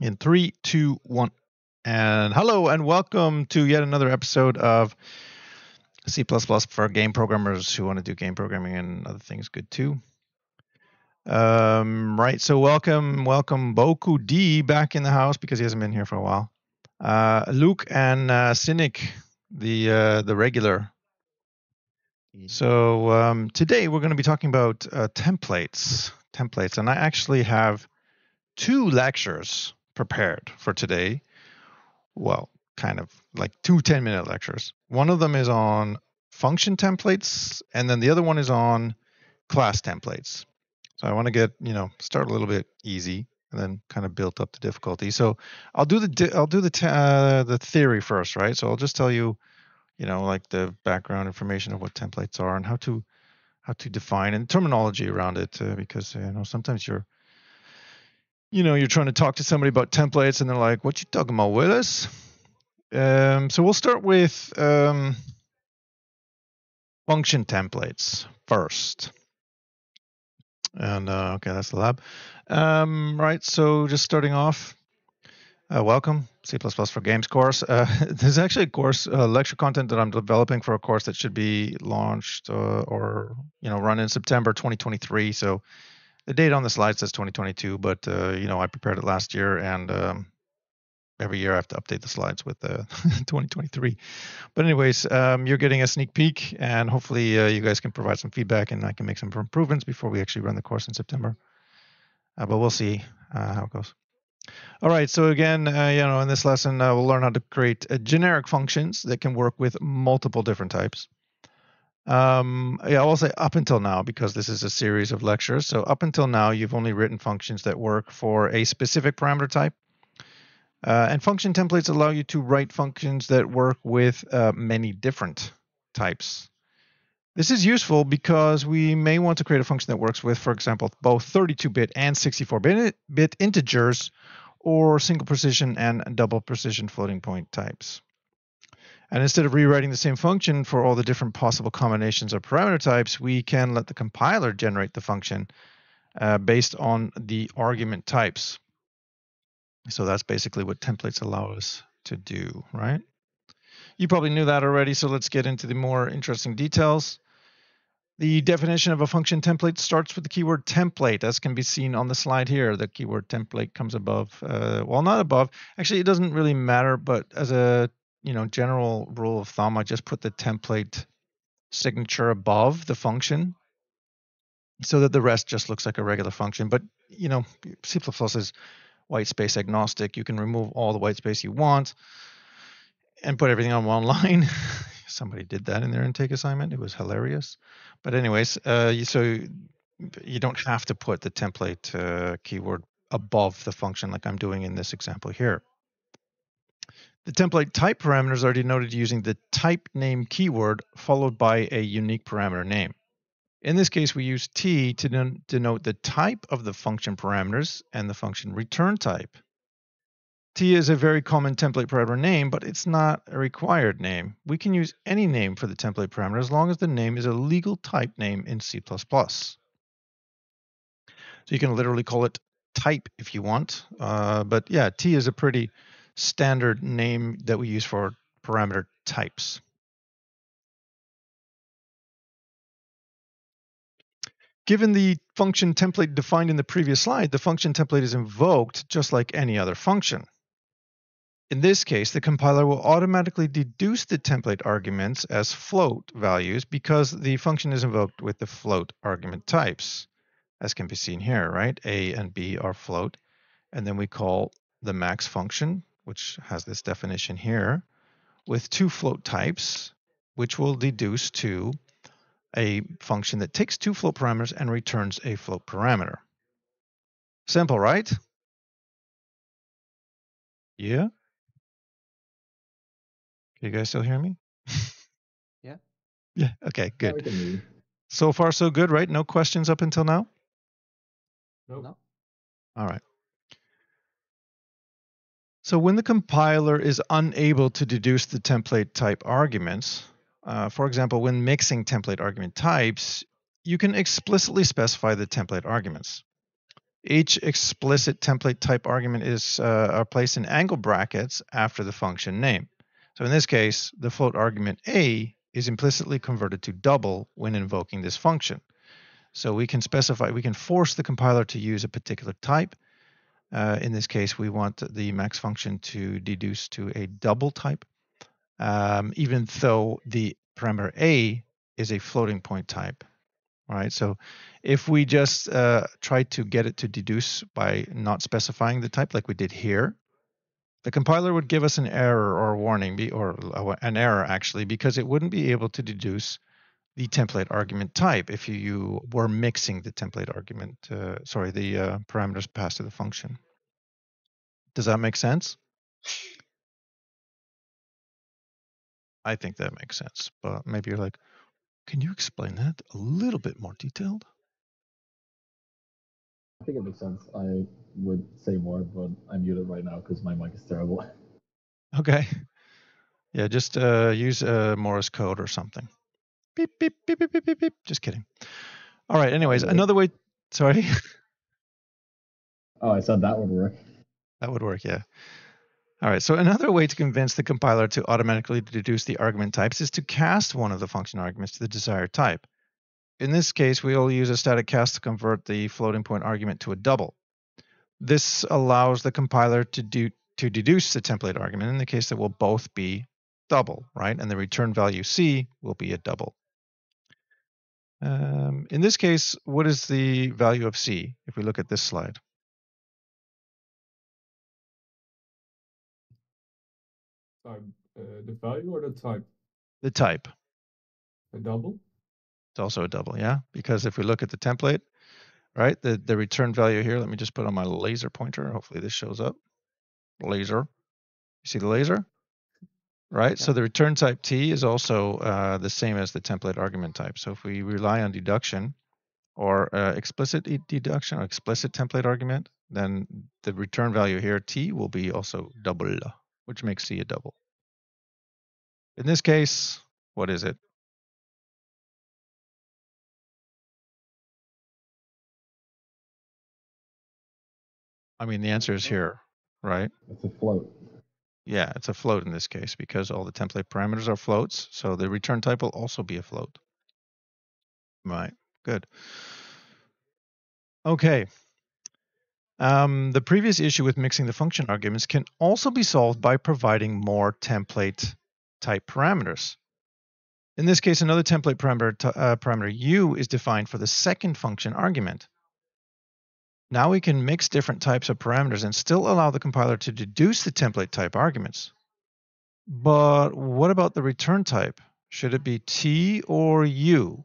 In three, two, one. And hello, and welcome to yet another episode of C for game programmers who want to do game programming and other things good too. Um, right, so welcome, welcome Boku D back in the house because he hasn't been here for a while. Uh, Luke and uh, Cynic, the uh, the regular. So um, today we're going to be talking about uh, templates, templates, and I actually have two lectures prepared for today. Well, kind of like two 10 minute lectures. One of them is on function templates, and then the other one is on class templates. So I want to get, you know, start a little bit easy and then kind of build up the difficulty. So I'll do the I'll do the uh, the theory first, right? So I'll just tell you, you know, like the background information of what templates are and how to how to define and terminology around it, uh, because you know sometimes you're you know, you're trying to talk to somebody about templates and they're like, what you talking about, Willis? Um, so we'll start with um, function templates first. And uh, okay, that's the lab. Um, right, so just starting off, uh, welcome C++ for Games course. Uh, there's actually a course uh, lecture content that I'm developing for a course that should be launched uh, or you know run in September 2023. So the date on the slide says 2022, but uh, you know I prepared it last year, and um, every year I have to update the slides with uh, 2023. But anyways, um, you're getting a sneak peek, and hopefully uh, you guys can provide some feedback, and I can make some improvements before we actually run the course in September. Uh, but we'll see uh, how it goes. All right, so again, uh, you know, in this lesson, we'll learn how to create generic functions that can work with multiple different types. Um, yeah, I will say up until now because this is a series of lectures. So up until now, you've only written functions that work for a specific parameter type. Uh, and function templates allow you to write functions that work with uh, many different types. This is useful because we may want to create a function that works with, for example, both 32-bit and 64-bit integers or single precision and double precision floating point types. And instead of rewriting the same function for all the different possible combinations of parameter types, we can let the compiler generate the function uh, based on the argument types. So that's basically what templates allow us to do, right? You probably knew that already, so let's get into the more interesting details. The definition of a function template starts with the keyword template, as can be seen on the slide here. The keyword template comes above, uh, well, not above. Actually, it doesn't really matter, but as a you know, general rule of thumb, I just put the template signature above the function so that the rest just looks like a regular function. But, you know, C++ is white space agnostic. You can remove all the white space you want and put everything on one line. Somebody did that in their intake assignment. It was hilarious. But anyways, uh, so you don't have to put the template uh, keyword above the function like I'm doing in this example here. The template type parameters are denoted using the type name keyword followed by a unique parameter name. In this case, we use t to denote the type of the function parameters and the function return type. t is a very common template parameter name, but it's not a required name. We can use any name for the template parameter as long as the name is a legal type name in C++. So you can literally call it type if you want, uh, but yeah, t is a pretty standard name that we use for parameter types. Given the function template defined in the previous slide, the function template is invoked just like any other function. In this case, the compiler will automatically deduce the template arguments as float values because the function is invoked with the float argument types, as can be seen here, right? A and B are float, and then we call the max function which has this definition here, with two float types, which will deduce to a function that takes two float parameters and returns a float parameter. Simple, right? Yeah? Can you guys still hear me? yeah. Yeah, okay, good. So far, so good, right? No questions up until now? Nope. No. All right. So when the compiler is unable to deduce the template type arguments, uh, for example, when mixing template argument types, you can explicitly specify the template arguments. Each explicit template type argument is uh, are placed in angle brackets after the function name. So in this case, the float argument a is implicitly converted to double when invoking this function. So we can specify, we can force the compiler to use a particular type. Uh, in this case, we want the max function to deduce to a double type, um, even though the parameter a is a floating point type. All right, so if we just uh, try to get it to deduce by not specifying the type like we did here, the compiler would give us an error or a warning, or an error actually, because it wouldn't be able to deduce the template argument type if you, you were mixing the template argument, uh, sorry, the uh, parameters passed to the function. Does that make sense? I think that makes sense, but maybe you're like, can you explain that a little bit more detailed? I think it makes sense. I would say more, but I'm muted right now because my mic is terrible. Okay. Yeah, just uh, use uh, Morse code or something. Beep, beep, beep, beep, beep, beep, beep. Just kidding. All right. Anyways, another way. Sorry. Oh, I said that would work. That would work, yeah. All right, so another way to convince the compiler to automatically deduce the argument types is to cast one of the function arguments to the desired type. In this case, we'll use a static cast to convert the floating point argument to a double. This allows the compiler to do to deduce the template argument in the case that will both be double, right? And the return value c will be a double. Um, in this case, what is the value of c if we look at this slide? Uh, the value or the type? The type. A double? It's also a double, yeah. Because if we look at the template, right, the, the return value here, let me just put on my laser pointer. Hopefully this shows up. Laser. You see the laser? Right, so the return type T is also uh, the same as the template argument type. So if we rely on deduction or uh, explicit deduction or explicit template argument, then the return value here, T, will be also double which makes C a double. In this case, what is it? I mean, the answer is here, right? It's a float. Yeah, it's a float in this case because all the template parameters are floats. So the return type will also be a float. Right, good. Okay, um, the previous issue with mixing the function arguments can also be solved by providing more template type parameters. In this case, another template parameter, uh, parameter u is defined for the second function argument. Now we can mix different types of parameters and still allow the compiler to deduce the template type arguments. But what about the return type? Should it be t or u?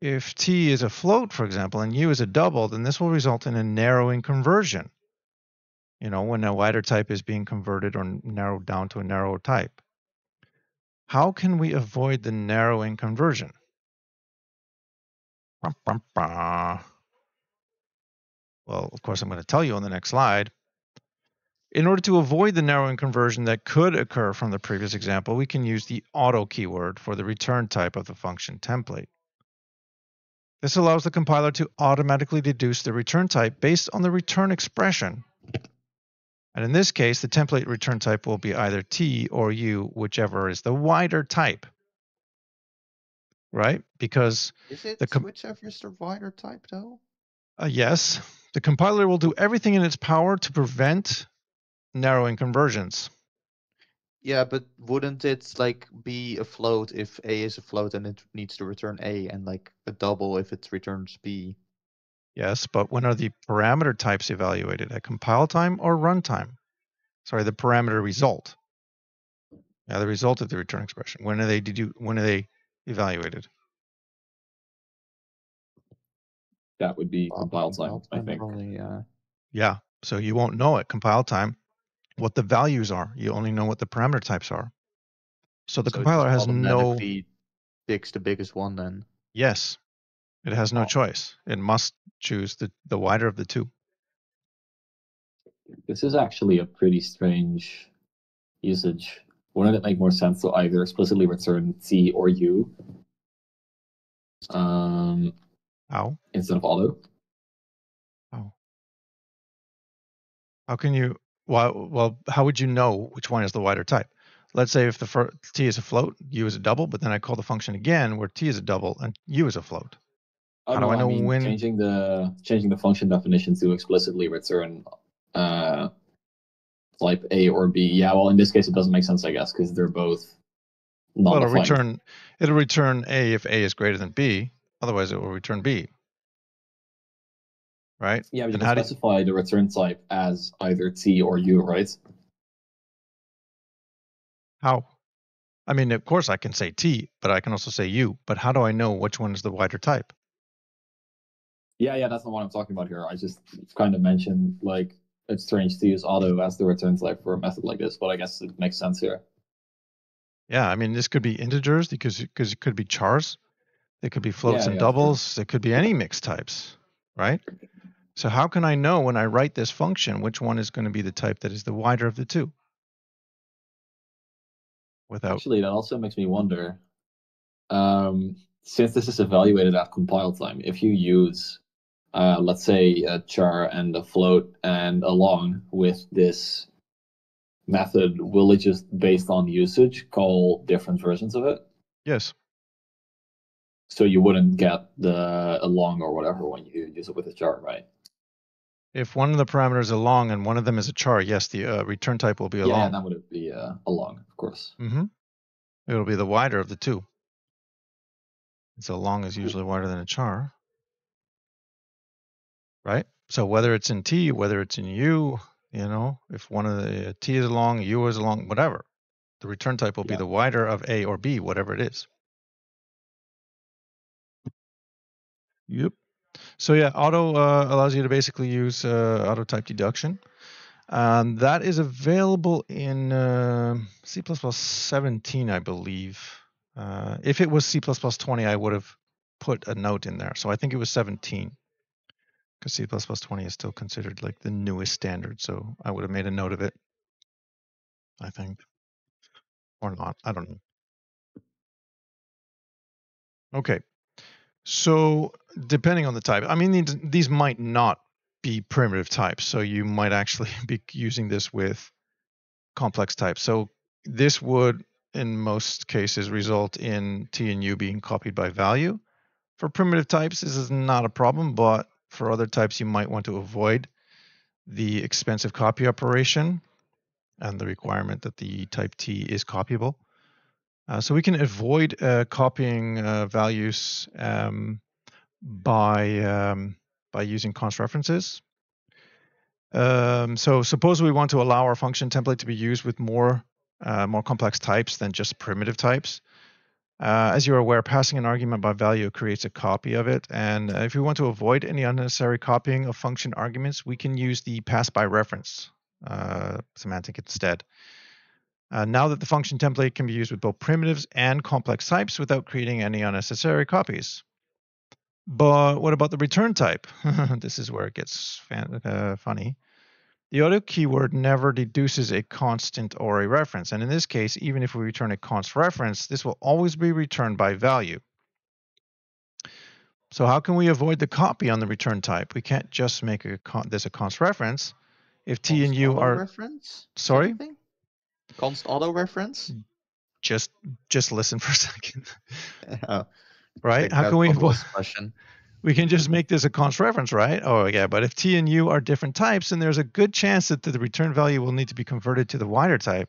If t is a float, for example, and u is a double, then this will result in a narrowing conversion. You know, when a wider type is being converted or narrowed down to a narrower type. How can we avoid the narrowing conversion? Well, of course, I'm going to tell you on the next slide. In order to avoid the narrowing conversion that could occur from the previous example, we can use the auto keyword for the return type of the function template. This allows the compiler to automatically deduce the return type based on the return expression. And in this case, the template return type will be either T or U, whichever is the wider type. Right? Because is it the whichever is the wider type though? Uh, yes. The compiler will do everything in its power to prevent narrowing conversions. Yeah, but wouldn't it like be a float if A is a float and it needs to return A and like a double if it returns B? Yes, but when are the parameter types evaluated? At compile time or runtime? Sorry, the parameter result. Yeah, the result of the return expression. When are they did you when are they evaluated? That would be compile time, I think. Probably, uh... Yeah, so you won't know at compile time what the values are. You only know what the parameter types are. So the so compiler has no. Picks the biggest one then. Yes, it has no oh. choice. It must choose the the wider of the two. This is actually a pretty strange usage. Wouldn't it make more sense to either explicitly return C or U? Um, How? Instead of auto. Oh. How can you? Well, well, how would you know which one is the wider type? Let's say if the fir- t is a float, u is a double, but then I call the function again where t is a double and u is a float. Oh, How do no, I know mean when- changing the changing the function definition to explicitly return uh, type A or B? Yeah, well, in this case, it doesn't make sense, I guess, because they're both Well, it'll return it'll return a if a is greater than b. Otherwise, it will return b. Right? Yeah, you and can how do- specify the return type as either T or U, right? How? I mean, of course, I can say t, but I can also say u. But how do I know which one is the wider type? Yeah, yeah, that's not what I'm talking about here. I just kind of mentioned like it's strange to use auto as the return type for a method like this, but I guess it makes sense here. Yeah, I mean, this could be integers because because it could be chars. It could be floats Yeah, and yeah, sure. doubles. It could be any mixed types, right? So how can I know when I write this function which one is going to be the type that is the wider of the two? Without Actually, that also makes me wonder. Um, since this is evaluated at compile time, if you use, uh, let's say, a char and a float and a long with this method, will it just, based on usage, call different versions of it? yes, So you wouldn't get the a long or whatever when you use it with a char, right? if one of the parameters is a long and one of them is a char, yes, the uh, return type will be a yeah, long. that would be uh, a long, of course. Mm-hmm. It'll be the wider of the two. So long is usually wider than a char. Right? So whether it's in T, whether it's in U, you know, if one of the T is long, U is long, whatever, the return type will be the wider of A or B, whatever it is. Yep. So yeah, auto uh, allows you to basically use uh, auto type deduction. Um, that is available in uh, C++ 17, I believe. Uh, if it was C++ 20, I would have put a note in there. So I think it was 17 because C++ 20 is still considered like the newest standard. So I would have made a note of it. I think, or not. I don't know. Okay. So depending on the type, I mean, these, might not be primitive types. So you might actually be using this with complex types. So this would, in most cases, result in T and U being copied by value. For primitive types, this is not a problem, but for other types, you might want to avoid the expensive copy operation and the requirement that the type T is copyable. Uh, so we can avoid uh, copying uh, values um, by um, by using const references. Um, so suppose we want to allow our function template to be used with more uh, more complex types than just primitive types. Uh, as you're aware, passing an argument by value creates a copy of it. And uh, if we want to avoid any unnecessary copying of function arguments, we can use the pass by reference uh, semantic instead. Uh, now that the function template can be used with both primitives and complex types without creating any unnecessary copies. But what about the return type? this is where it gets fan, uh, funny. The auto keyword never deduces a constant or a reference. And in this case, even if we return a const reference, this will always be returned by value. So how can we avoid the copy on the return type? We can't just make a con- this a const reference. If T and U are reference? Sorry? Something? Const auto reference? just just listen for a second, oh, right? How can we one avoid? was the question? we can just make this a const reference, right? Oh yeah, but if T and U are different types, then there's a good chance that the return value will need to be converted to the wider type.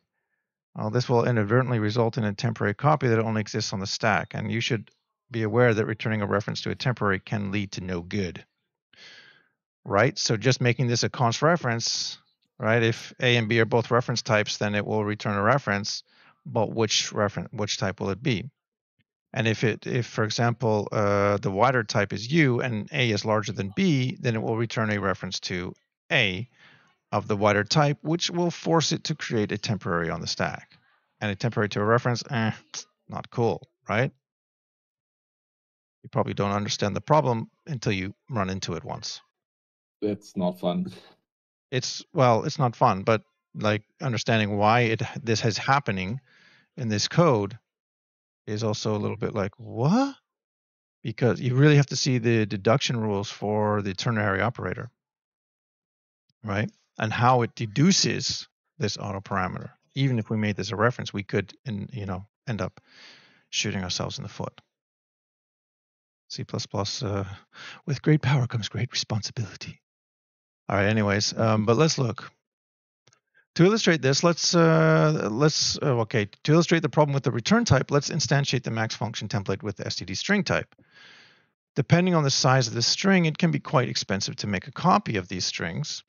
Well, this will inadvertently result in a temporary copy that only exists on the stack, and you should be aware that returning a reference to a temporary can lead to no good. Right? So just making this a const reference, right? If A and B are both reference types, then it will return a reference, but which reference which type will it be? And if it, if for example, uh, the wider type is U and A is larger than B, then it will return a reference to A of the wider type, which will force it to create a temporary on the stack. And a temporary to a reference, eh, not cool, right? You probably don't understand the problem until you run into it once. It's not fun. It's well, it's not fun, but like understanding why it this is happening in this code is also a little bit like what? Because you really have to see the deduction rules for the ternary operator, right? and how it deduces this auto parameter. Even if we made this a reference, we could, in, you know, end up shooting ourselves in the foot. C++, uh, with great power comes great responsibility. All right, anyways, um, but let's look. To illustrate this, let's uh, let's uh, okay. To illustrate the problem with the return type, let's instantiate the max function template with the std string type. Depending on the size of the string, it can be quite expensive to make a copy of these strings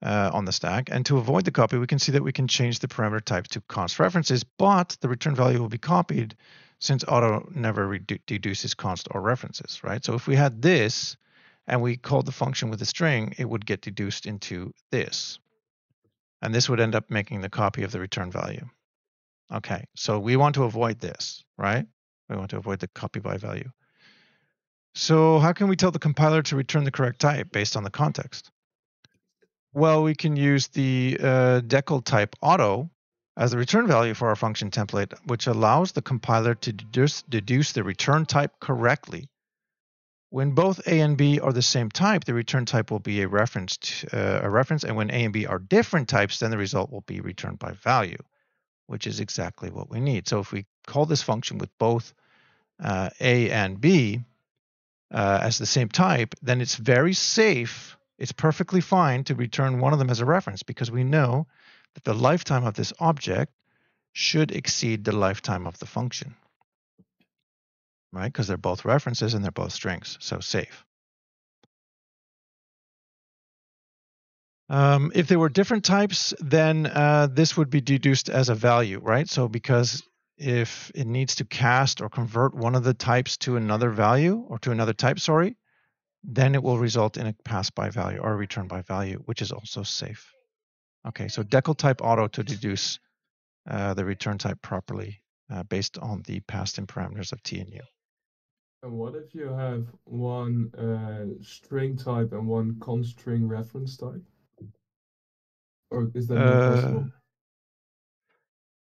uh, on the stack. And to avoid the copy, we can see that we can change the parameter type to const references, but the return value will be copied since auto never deduces const or references, right? So if we had this and we called the function with a string, it would get deduced into this. And this would end up making the copy of the return value. Okay, so we want to avoid this, right? We want to avoid the copy by value. So how can we tell the compiler to return the correct type based on the context? Well, we can use the uh, decltype auto as the return value for our function template, which allows the compiler to deduce, deduce the return type correctly. When both A and B are the same type, the return type will be a reference, uh, a reference, and when A and B are different types, then the result will be returned by value, which is exactly what we need. So if we call this function with both uh, A and B uh, as the same type, then it's very safe. It's perfectly fine to return one of them as a reference because we know that the lifetime of this object should exceed the lifetime of the function, right? Because they're both references and they're both strings, so safe. Um, if they were different types, then uh, this would be deduced as a value, right? So because if it needs to cast or convert one of the types to another value or to another type, sorry, then it will result in a pass by value or a return by value, which is also safe. Okay, so decltype auto to deduce uh, the return type properly uh, based on the passed in parameters of T and U. And what if you have one uh, string type and one const string reference type? Or is that Uh, possible?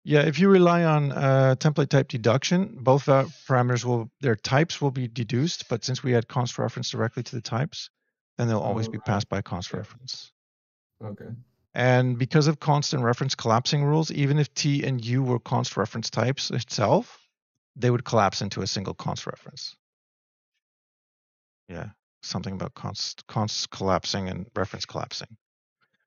Yeah, if you rely on uh, template type deduction, both parameters will their types will be deduced, but since we add const reference directly to the types, then they'll always be passed by const Yeah. reference. Okay. And because of const and reference collapsing rules, even if T and U were const reference types itself, they would collapse into a single const reference. Yeah, something about const, const collapsing and reference collapsing.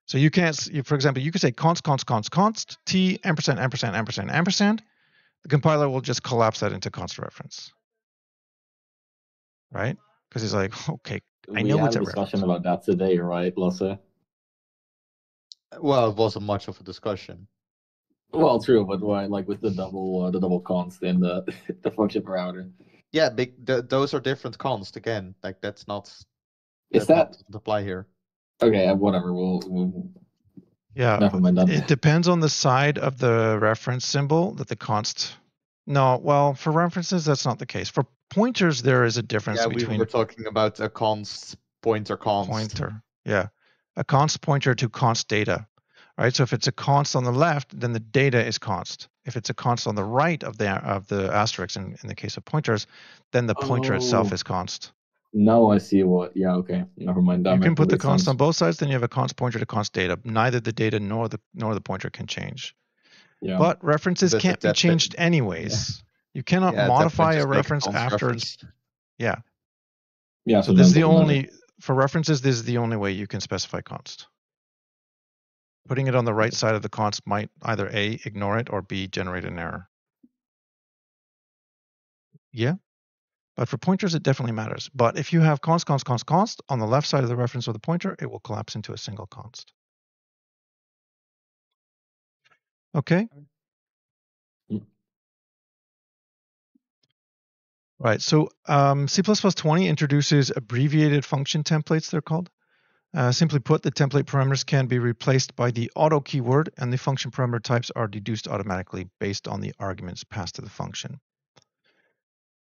So you can't, s- for example, you could say const, const, const, const, T, ampersand, ampersand, ampersand, ampersand. The compiler will just collapse that into const reference. Right? Because he's like, okay, I we know had it's a a discussion reference. about that today, right, Lasse? Well, it wasn't much of a discussion. Well, true, but why, like with the double, uh, the double const in the the function parameter. Yeah, big. Th- those are different const again. Like that's not. Is not- that doesn't apply here? okay? uh, Whatever. We'll, we'll Yeah, never mind. It depends on the side of the reference symbol that the const. No, well, for references, that's not the case. For pointers, there is a difference Yeah, we between were talking about a const pointer const. pointer. Yeah, a const pointer to const data. Right. So if it's a const on the left, then the data is const. If it's a const on the right of the of the asterisk in, in the case of pointers, then the pointer itself Oh. is const. Now I see what. Yeah. Okay. Never mind. That you can put the complete const on both sides, then you have a const pointer to const data. Neither the data nor the nor the pointer can change. Yeah. But references But can't be that- that- changed anyways. You cannot Yeah, at that point, modify a reference const after reference. it's yeah. yeah. So then this is the doesn't matter. only for references. This is the only way you can specify const. Putting it on the right side of the const might either a ignore it or b generate an error. Yeah, but for pointers it definitely matters. But if you have const const const const on the left side of the reference of the pointer, it will collapse into a single const. Okay. Right. So um, C++ 20 introduces abbreviated function templates. They're called. Uh, simply put, the template parameters can be replaced by the auto keyword, and the function parameter types are deduced automatically based on the arguments passed to the function.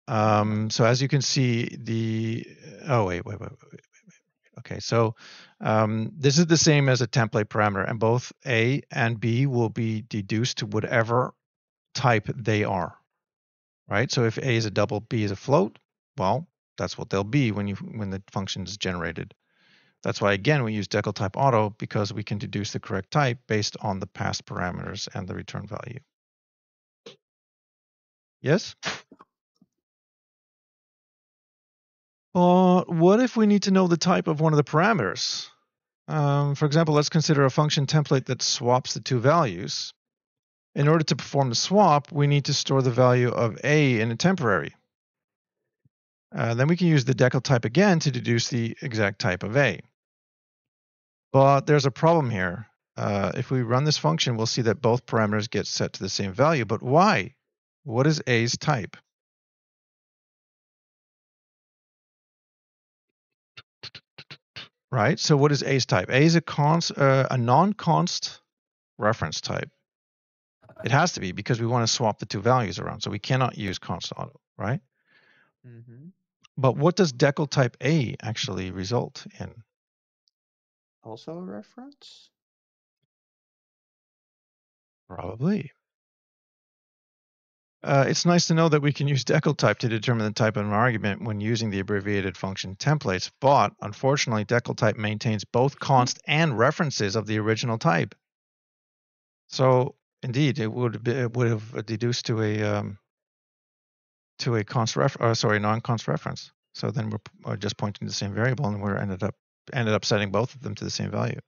Um, so as you can see, the oh wait wait wait wait wait, wait, okay. So um, this is the same as a template parameter, and both a and b will be deduced to whatever type they are. Right. So if a is a double, b is a float, well, that's what they'll be when you when the function is generated That's why, again, we use decltype auto because we can deduce the correct type based on the past parameters and the return value. Yes? But what if we need to know the type of one of the parameters? Um, for example, let's consider a function template that swaps the two values. In order to perform the swap, we need to store the value of a in a temporary. Uh, then we can use the decltype again to deduce the exact type of a. But there's a problem here. Uh, if we run this function, we'll see that both parameters get set to the same value. But why? What is a's type? Right. So what is a's type? A is a const, uh, a non-const reference type. It has to be because we want to swap the two values around. So we cannot use const auto, right? Mm-hmm. But what does decltype A actually result in? Also a reference? Probably. Uh, it's nice to know that we can use decltype to determine the type of an argument when using the abbreviated function templates, but unfortunately, decltype maintains both const and references of the original type. So indeed, it would be, it would have deduced to a um, to a const ref, uh, sorry, non-const reference. So then we're, we're just pointing to the same variable, and we're ended up ended up setting both of them to the same value.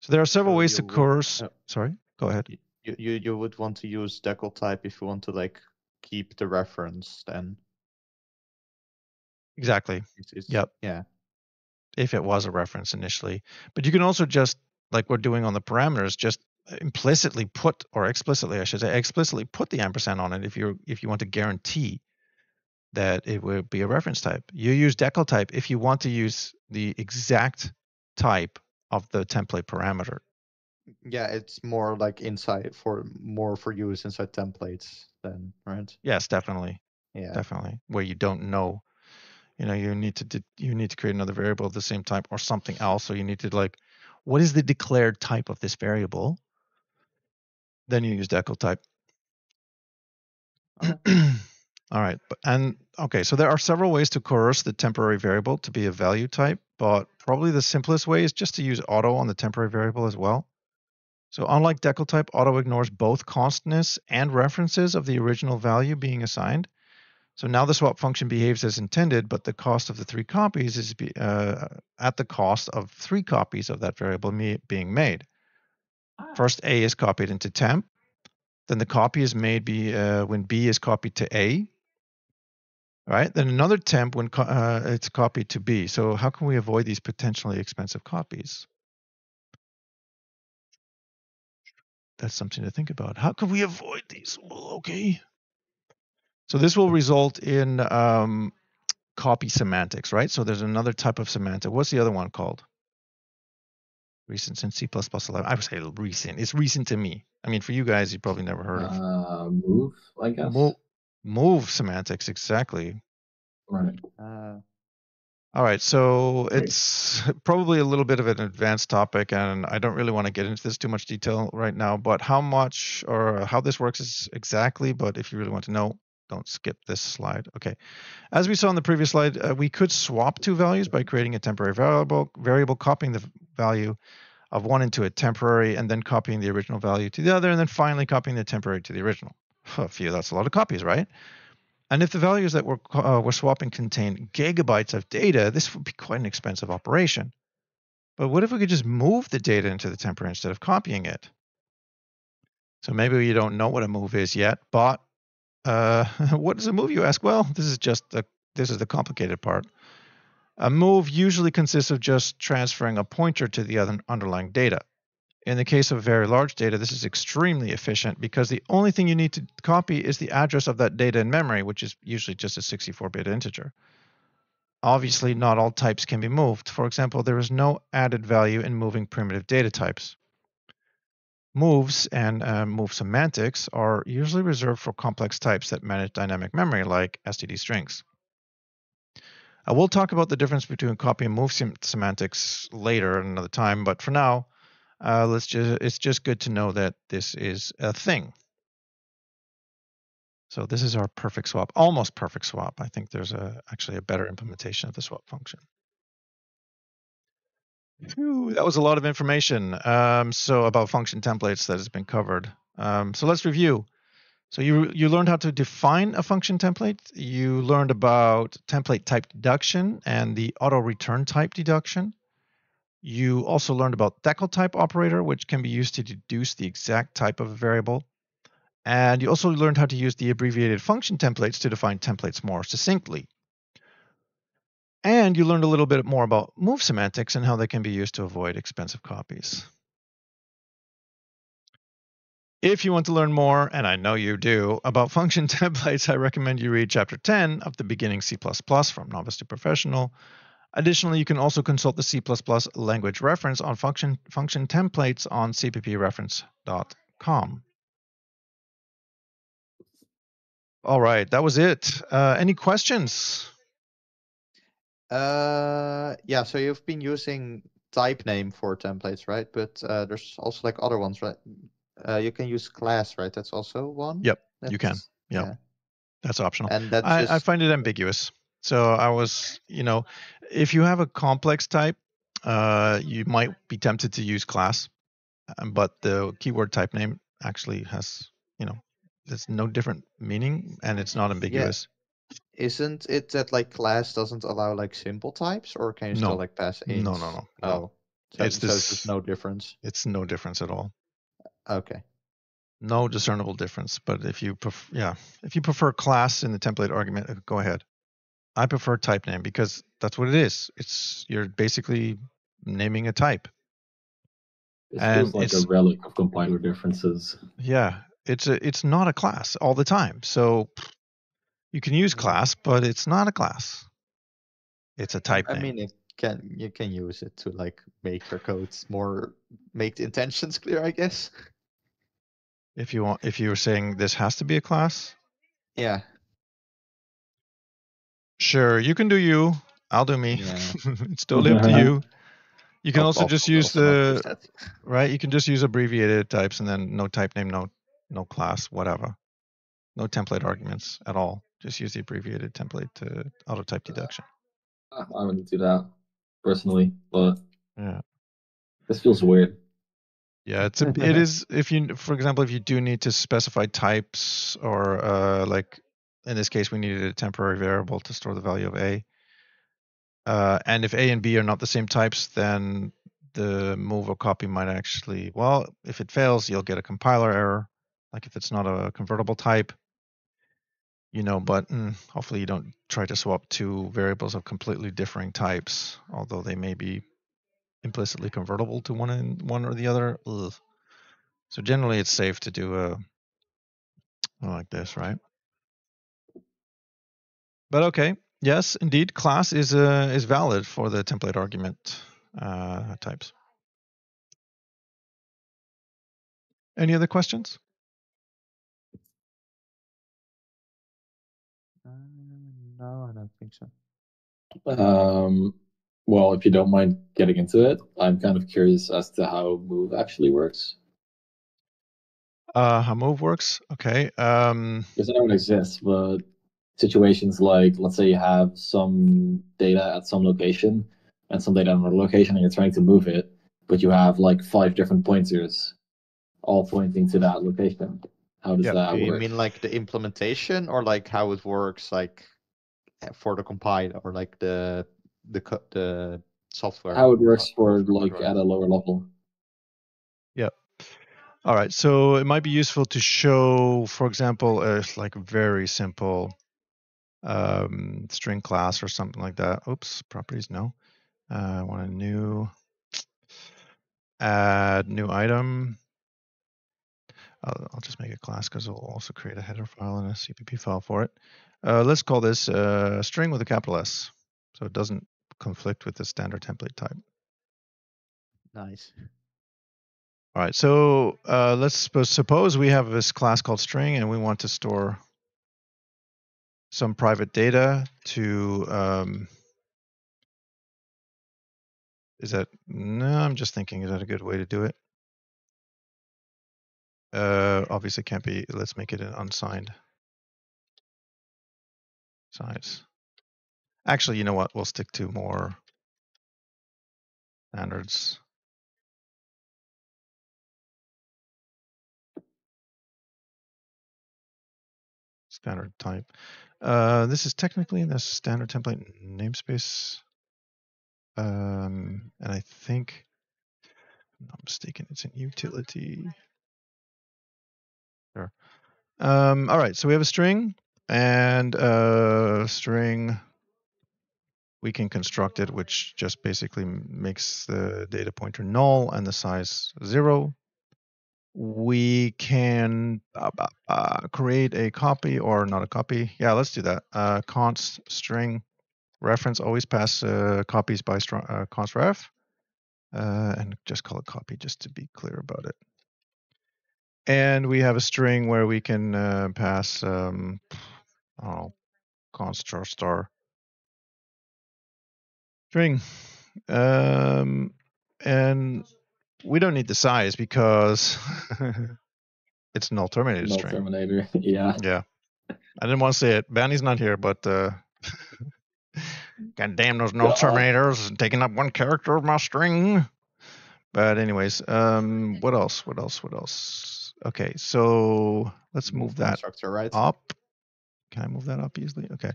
So there are several So ways to coerce. uh, Sorry, go ahead. You, you you would want to use decltype if you want to like keep the reference then. Exactly. It's, it's, Yep. Yeah. if it was a reference initially. But you can also just, like we're doing on the parameters, just implicitly put or explicitly, I should say, explicitly put the ampersand on it if you if you want to guarantee that it will be a reference type. You use decltype if you want to use the exact type of the template parameter. Yeah, it's more like inside for more for use inside templates then, right? Yes, definitely, Yeah. definitely. Where you don't know, you know, you need to you need to create another variable of the same type or something else. So you need to like, what is the declared type of this variable? Then you use decltype. Uh, All right, and okay, so there are several ways to coerce the temporary variable to be a value type, but probably the simplest way is just to use auto on the temporary variable as well. So unlike decltype, auto ignores both constness and references of the original value being assigned. So now the swap function behaves as intended, but the cost of the three copies is be, uh, at the cost of three copies of that variable me- being made. First, A is copied into temp. Then the copy is made be, uh, when B is copied to A. Right? Then another temp when co- uh, it's copied to B. So how can we avoid these potentially expensive copies? That's something to think about. How can we avoid these? Well, okay. So this will result in um, copy semantics, right? So there's another type of semantic. What's the other one called? Recent in C++ 11. I would say recent. It's recent to me. I mean, for you guys, you probably never heard of Uh, move, I guess. Move semantics. Exactly. Right. Uh, All right, so it's probably a little bit of an advanced topic, and I don't really want to get into this too much detail right now. But how much or how this works is exactly, but if you really want to know, don't skip this slide. Okay, as we saw in the previous slide, uh, we could swap two values by creating a temporary variable, variable copying the value of one into a temporary, and then copying the original value to the other, and then finally copying the temporary to the original. Phew, that's a lot of copies, right? And if the values that we're, uh, we're swapping contain gigabytes of data, this would be quite an expensive operation. But what if we could just move the data into the temporary instead of copying it? So maybe you don't know what a move is yet, but uh, what is a move, you ask? Well, this is just the, this is the complicated part. A move usually consists of just transferring a pointer to the other underlying data. In the case of very large data, this is extremely efficient because the only thing you need to copy is the address of that data in memory, which is usually just a 64 bit integer. Obviously, not all types can be moved. For example, there is no added value in moving primitive data types. Moves and uh, move semantics are usually reserved for complex types that manage dynamic memory, like std strings. I will talk about the difference between copy and move sem- semantics later another time, but for now, uh, let's just it's just good to know that this is a thing. So this is our perfect swap, almost perfect swap. I think there's a actually a better implementation of the swap function. That was a lot of information. Um, so about function templates that has been covered. Um, so let's review. So you you learned how to define a function template. You learned about template type deduction and the auto return type deduction. You also learned about decltype operator, which can be used to deduce the exact type of a variable. And you also learned how to use the abbreviated function templates to define templates more succinctly. And you learned a little bit more about move semantics and how they can be used to avoid expensive copies. If you want to learn more, and I know you do, about function templates, I recommend you read Chapter 10 of the Beginning C++ from Novice to Professional. Additionally, you can also consult the C++ language reference on function, function templates on cppreference.com. All right, that was it. Uh, any questions? Uh, yeah. So you've been using type name for templates, right? But uh, there's also like other ones, right? Uh, you can use class, right? That's also one. Yep, you can. Yep. yeah. That's optional. And that's I, just I find it ambiguous. So I was, you know, if you have a complex type, uh, you might be tempted to use class, um, but the keyword type name actually has, you know, there's no different meaning and it's not ambiguous. isn't it that like class doesn't allow like simple types, or can you No. still like pass No, no, no, no. Oh, so, It's so this- it's just no difference. It's no difference at all. Okay. No discernible difference. But if you prefer, yeah, if you prefer class in the template argument, uh, go ahead. I prefer type name because that's what it is. It's you're basically naming a type. It And feels like it's- a relic of compiler differences. Yeah, it's a it's not a class all the time. So you can use mm-hmm. class, but it's not a class. It's a type I name. mean, it can you can use it to like make your codes more, make the intentions clear, I guess. if you want, if you were saying this has to be a class, Yeah. Sure, you can do you. I'll do me. Yeah. it's totally up to you. You can I'll- also I'll- just I'll use also the that. right. You can just use abbreviated types and then no type name, no no class, whatever. No template arguments at all. Just use the abbreviated template to auto type deduction. I I wouldn't do that personally, but Yeah. this feels weird. Yeah, it's a, it is if you for example if you do need to specify types or uh, like in this case we needed a temporary variable to store the value of a. Uh, and if a and b are not the same types, then the move or copy might actually well if it fails you'll get a compiler error, like if it's not a convertible type. You know, but mm, hopefully you don't try to swap two variables of completely differing types, although they may be implicitly convertible to one and one or the other. Ugh. So generally, it's safe to do a like this, right? But okay, yes, indeed, class is uh, is valid for the template argument uh, types. Any other questions? Uh, no, I don't think so. Um, well, if you don't mind getting into it, I'm kind of curious as to how move actually works. Uh, how move works? Okay. Um, Because I know it exists, but situations like, let's say you have some data at some location and some data at another location, and you're trying to move it, but you have like five different pointers, all pointing to that location. How does Yeah, that Do you work? mean like the implementation, or like how it works, like for the compiler, or like the the the software? How it works for like at a lower level? Yeah. All right, so it might be useful to show, for example, a like very simple um, string class or something like that. Oops, properties, no. Uh, I want a new add new item. I'll, I'll just make a class because it'll also create a header file and a CPP file for it. Uh, let's call this uh, string with a capital S, so it doesn't conflict with the standard template type. Nice. All right, so uh, let's suppose, suppose we have this class called string and we want to store some private data to. Um, is that no? I'm just thinking. Is that a good way to do it? Uh, obviously can't be. Let's make it an unsigned size. Actually, you know what? We'll stick to more standards. Standard type. Uh, this is technically in the standard template namespace. Um, and I think, I'm not mistaken, it's in utility. Sure. Um, all right, so we have a string and a string. We can construct it, which just basically makes the data pointer null and the size zero. We can uh, uh, create a copy or not a copy. Yeah, let's do that. Uh, const string reference always pass uh, copies by uh, const ref, uh, and just call it copy just to be clear about it. And we have a string where we can pass, um, const char star string. Um, and we don't need the size because it's null terminated Null string. Terminator. yeah. Yeah. I didn't want to say it. Banny's not here, but uh God damn those null God. terminators taking up one character of my string. But anyways, um what else? What else? What else? Okay, so let's move that constructor, right? up. Can I move that up easily? Okay.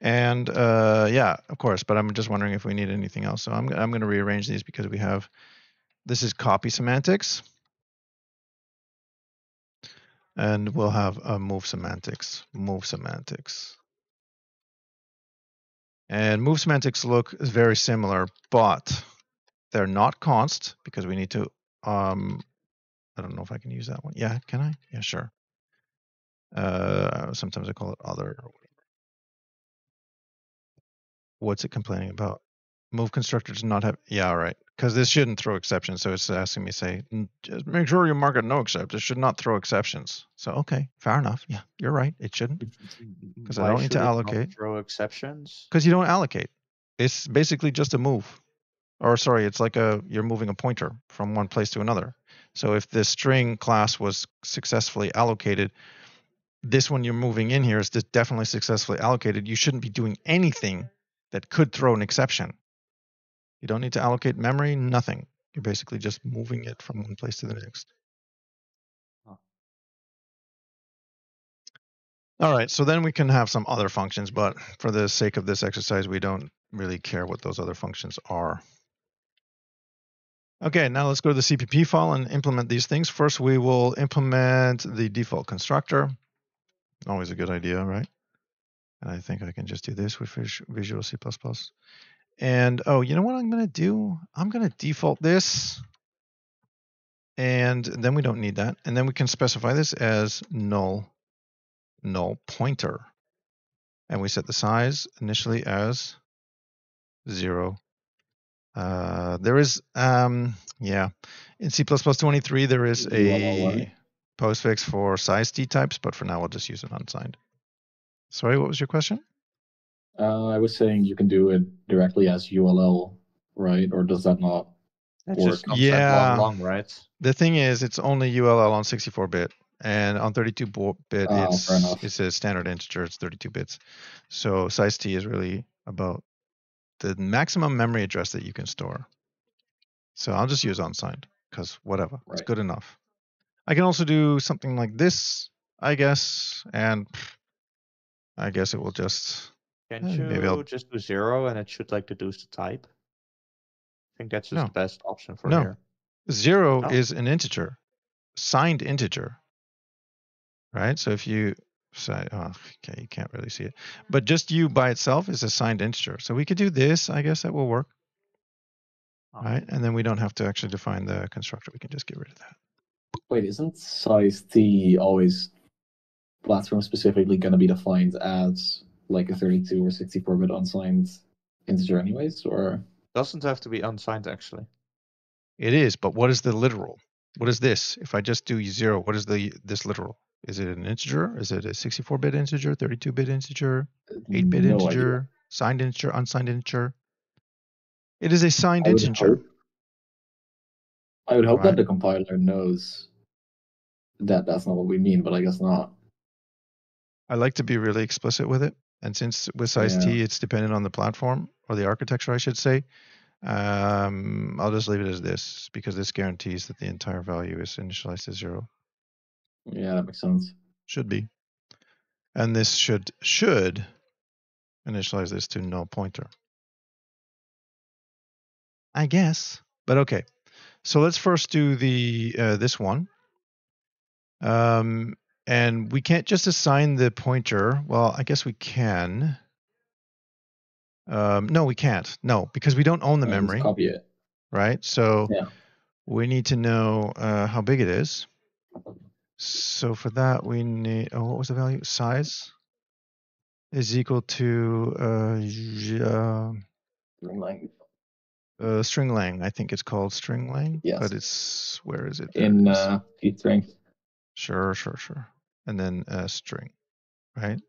And uh yeah, of course, but I'm just wondering if we need anything else. So I'm g- I'm going to rearrange these because we have this is copy semantics. And we'll have uh, move semantics, move semantics. And move semantics look is very similar, but they're not const because we need to um I don't know if I can use that one. Yeah, can I? Yeah, sure. Uh sometimes I call it other. What's it complaining about? Move constructor does not have yeah, all right. Because this shouldn't throw exceptions, so it's asking me say, "Mm, just make sure you mark it noexcept. It should not throw exceptions. So okay, fair enough. Yeah, you're right. It shouldn't because I don't need to should it not allocate. Throw exceptions. because you don't allocate. It's basically just a move, or sorry, it's like a you're moving a pointer from one place to another. So if the string class was successfully allocated, this one you're moving in here is definitely successfully allocated. You shouldn't be doing anything that could throw an exception. You don't need to allocate memory, nothing. You're basically just moving it from one place to the next. Huh. All right, so then we can have some other functions, but for the sake of this exercise, we don't really care what those other functions are. Okay, now let's go to the CPP file and implement these things. First, we will implement the default constructor. Always a good idea, right? And I think I can just do this with Visual C++. And oh, you know what I'm going to do? I'm going to default this. And then we don't need that. And then we can specify this as null, null pointer. And we set the size initially as zero. Uh, there is, um, yeah, in C++ 23, there is a postfix for size T types, but for now, we'll just use it unsigned. Sorry, what was your question? Uh, I was saying you can do it directly as ULL, right? Or does that not? That Or- just Yeah. yeah. long, right? The thing is, it's only ULL on 64 bit, and on 32-bit, Oh, it's it's a standard integer. It's 32 bits. So size T is really about the maximum memory address that you can store. So I'll just use unsigned because whatever, it's good enough. I can also do something like this, I guess, and I guess it will just Can Eh, you maybe I'll- just do zero and it should like deduce the type? I think that's just No. the best option for No. here. Zero Oh. is an integer, signed integer, right? So if you say, oh, okay, you can't really see it, but just u by itself is a signed integer. So we could do this. I guess that will work, Oh. right? And then we don't have to actually define the constructor. We can just get rid of that. Wait, isn't size T always platform specifically going to be defined as like a 32 or 64 bit unsigned integer, anyways? Or Doesn't have to be unsigned actually. It is, but what is the literal? What is this? If I just do zero, what is the this literal? Is it an integer? Is it a 64-bit integer, 32-bit integer, 8-bit no integer, idea. signed integer, unsigned integer? It is a signed I integer. hope, I would hope Right. that the compiler knows that that's not what we mean, but I guess not. I like to be really explicit with it. And since with size T, it's dependent on the platform or the architecture, I should say. Um, I'll just leave it as this because this guarantees that the entire value is initialized to zero. Yeah, that makes sense. Should be. And this should should initialize this to null pointer. I guess, but okay. So let's first do the uh, this one. Um, and we can't just assign the pointer. Well, I guess we can. Um, no, we can't. No, because we don't own the memory, Copy it. right? So Yeah. we need to know uh, how big it is. So for that, we need. Oh, what was the value? Size is equal to uh, uh, Like uh, string lang. I think it's called string lang. Yes. But it's where is it? There in it is. uh, strength. Sure, sure, sure. And then a string, right?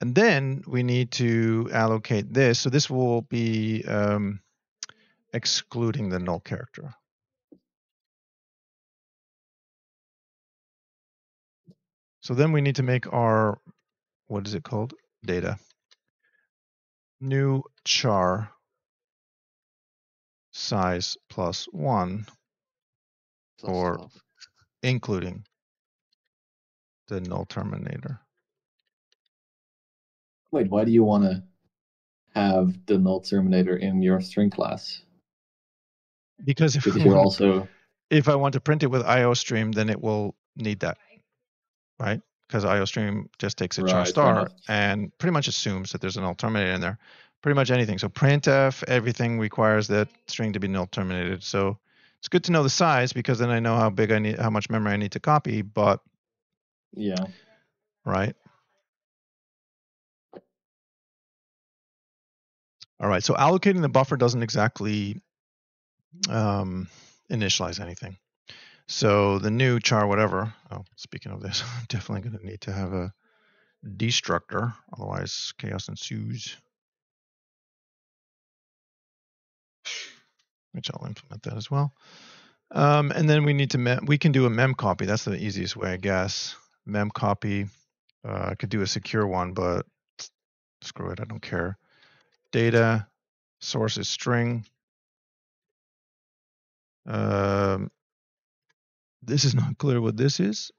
And then we need to allocate this. So this will be um, excluding the null character. So then we need to make our, what is it called? Data. New char size plus one, Plus Or- 12. including the null terminator. Wait, why do you want to have the null terminator in your string class? Because if, Because I you're want- also if I want to print it with IOStream, then it will need that, right? Because IOStream just takes a char Right, fair star and pretty much assumes that there's an null terminator in there. Pretty much anything. So printf, everything requires that string to be null terminated. So it's good to know the size because then I know how big I need, how much memory I need to copy. But yeah. right. All right. So allocating the buffer doesn't exactly um, initialize anything. So the new char whatever. Oh, speaking of this, I'm definitely going to need to have a destructor, otherwise chaos ensues. Which I'll implement that as well. Um, and then we need to we can do a mem copy. That's the easiest way, I guess. Mem copy. Uh, I could do a secure one, but screw it, I don't care. Data source is string. Um, this is not clear what this is.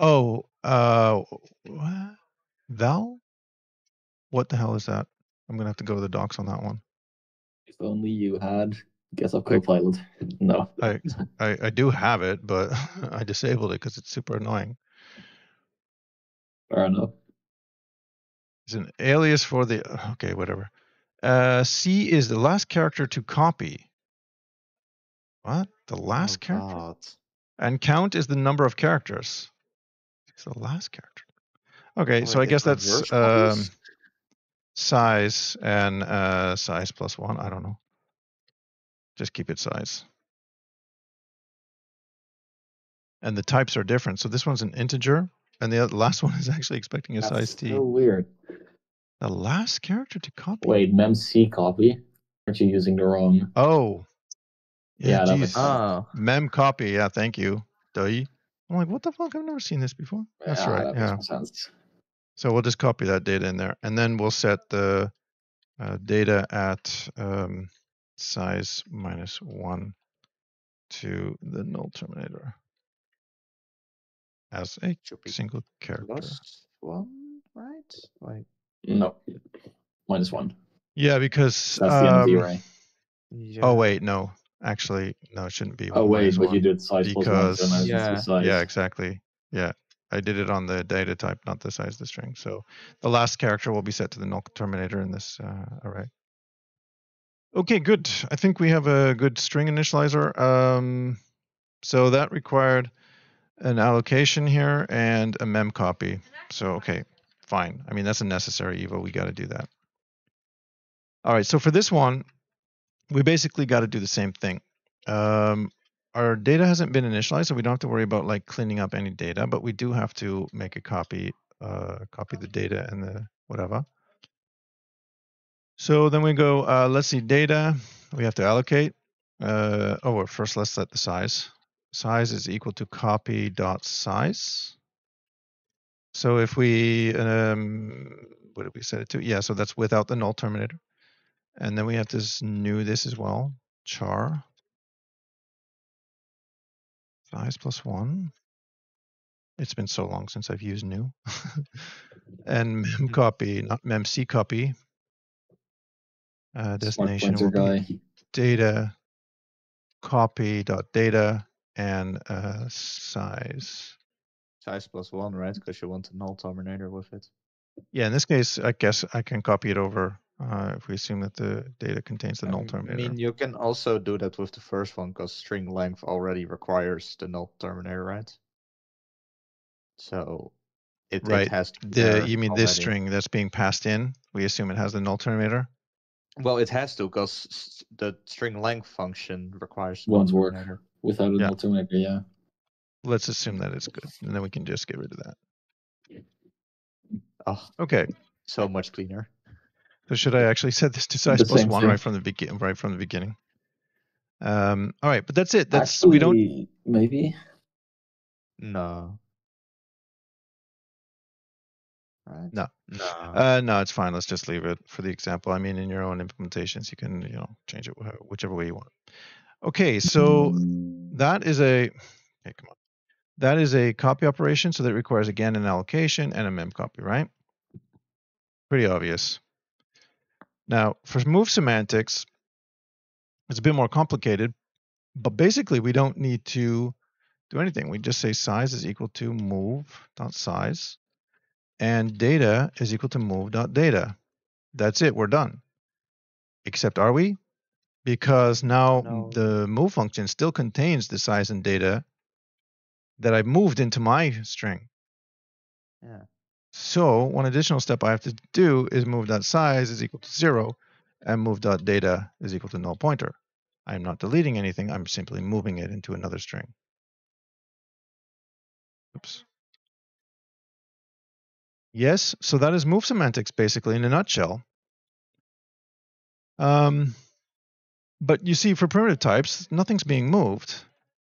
Oh, uh, what? val? What the hell is that? I'm gonna have to go to the docs on that one. If only you had GitHub Copilot. No. I, I, I do have it, but I disabled it because it's super annoying. Fair enough. It's an alias for the okay, whatever. Uh, C is the last character to copy. What? The last Oh, character? God. And count is the number of characters. It's the last character. Okay, Oh, so I guess that's um, size and uh, size plus one. I don't know. Just keep it size. And the types are different. So this one's an integer, and the oth- last one is actually expecting a That's size t. so weird. The last character to copy. Wait, memc copy? Aren't you using the wrong? Oh. Yeah, that makes geez. sense. Oh, Mem copy. Yeah, thank you. Duh. I'm like, what the fuck? I've never seen this before. That's yeah, right. That Yeah. makes sense. So we'll just copy that data in there, and then we'll set the uh, data at um, size minus one to the null terminator as a single character. plus one, right? Like, No. Minus one. Yeah, because That's the empty um, array. yeah. oh wait, no, actually, no, it shouldn't be. Oh one wait, minus but you did size plus one, because- so now it's Yeah. size. Yeah, exactly. Yeah, I did it on the data type, not the size of the string. So the last character will be set to the null terminator in this uh, array. Okay, good. I think we have a good string initializer. Um, so that required an allocation here and a mem copy. So okay, fine. I mean that's a necessary evil. We got to do that. All right. So for this one, we basically got to do the same thing. Um, our data hasn't been initialized, so we don't have to worry about like cleaning up any data, but we do have to make a copy, uh, copy the data and the whatever. So then we go, uh, let's see, data, we have to allocate. Uh, oh, well, first let's set the size. Size is equal to copy dot size. So if we, um, what did we set it to? Yeah, so that's without the null terminator. And then we have this new this as well, char. Size plus one. It's been so long since I've used new. and mem copy, not mem c copy. Uh, destination pointer will be data copy dot data and uh, size. Size plus one, right? Because you want a null terminator with it. Yeah, in this case, I guess I can copy it over uh, if we assume that the data contains the null terminator. I mean, you can also do that with the first one because string length already requires the null terminator, right? So it, Right. it has to be the you mean this string that's being passed in? We assume it has the null terminator. Well, it has to because the string length function requires null Won't work. Without an Yeah. alternator, yeah. Let's assume that it's good, and then we can just get rid of that. Oh, Okay. so much cleaner. So should I actually set this to size The plus same one thing. right from the begin right from the beginning? Um, all right, but that's it. That's we don't. Maybe. No. Right? No. No. Uh, no, it's fine. Let's just leave it for the example. I mean, in your own implementations, you can you know change it whichever way you want. Okay, so that is a. Okay, come on. That is a copy operation, so that requires again an allocation and a mem copy, right? Pretty obvious. Now, for move semantics, it's a bit more complicated, but basically we don't need to do anything. We just say size is equal to move dot size, and data is equal to move dot data. That's it. We're done. Except are we? Because now No. the move function still contains the size and data that I moved into my string. Yeah. So one additional step I have to do is move that size is equal to zero and move dot data is equal to null pointer. I'm not deleting anything. I'm simply moving it into another string. Oops. Yes, so that is move semantics basically in a nutshell. Um, but you see, for primitive types, nothing's being moved.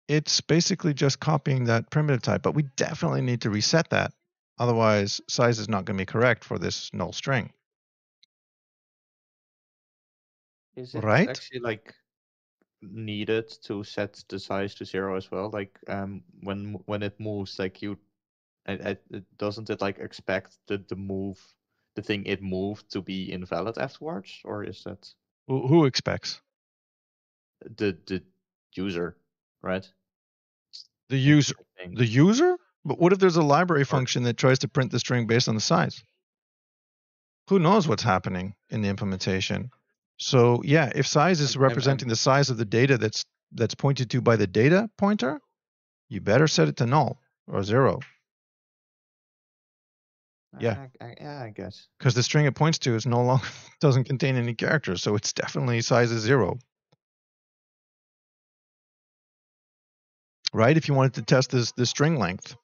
It's basically just copying that primitive type, but we definitely need to reset that. Otherwise, size is not going to be correct for this null string. Is it Right? actually like needed to set the size to zero as well? Like um when when it moves, like you, it, it, doesn't it like expect the the move, the thing it moved to be invalid afterwards, or is that Who who expects? the the user, right? The user. The user? But what if there's a library function that tries to print the string based on the size? Who knows what's happening in the implementation? So yeah, if size is representing the size of the data that's that's pointed to by the data pointer, you better set it to null or zero yeah. I, I, yeah, I guess. because the string it points to is no longer doesn't contain any characters, so it's definitely size is zero. Right? If you wanted to test this this string length,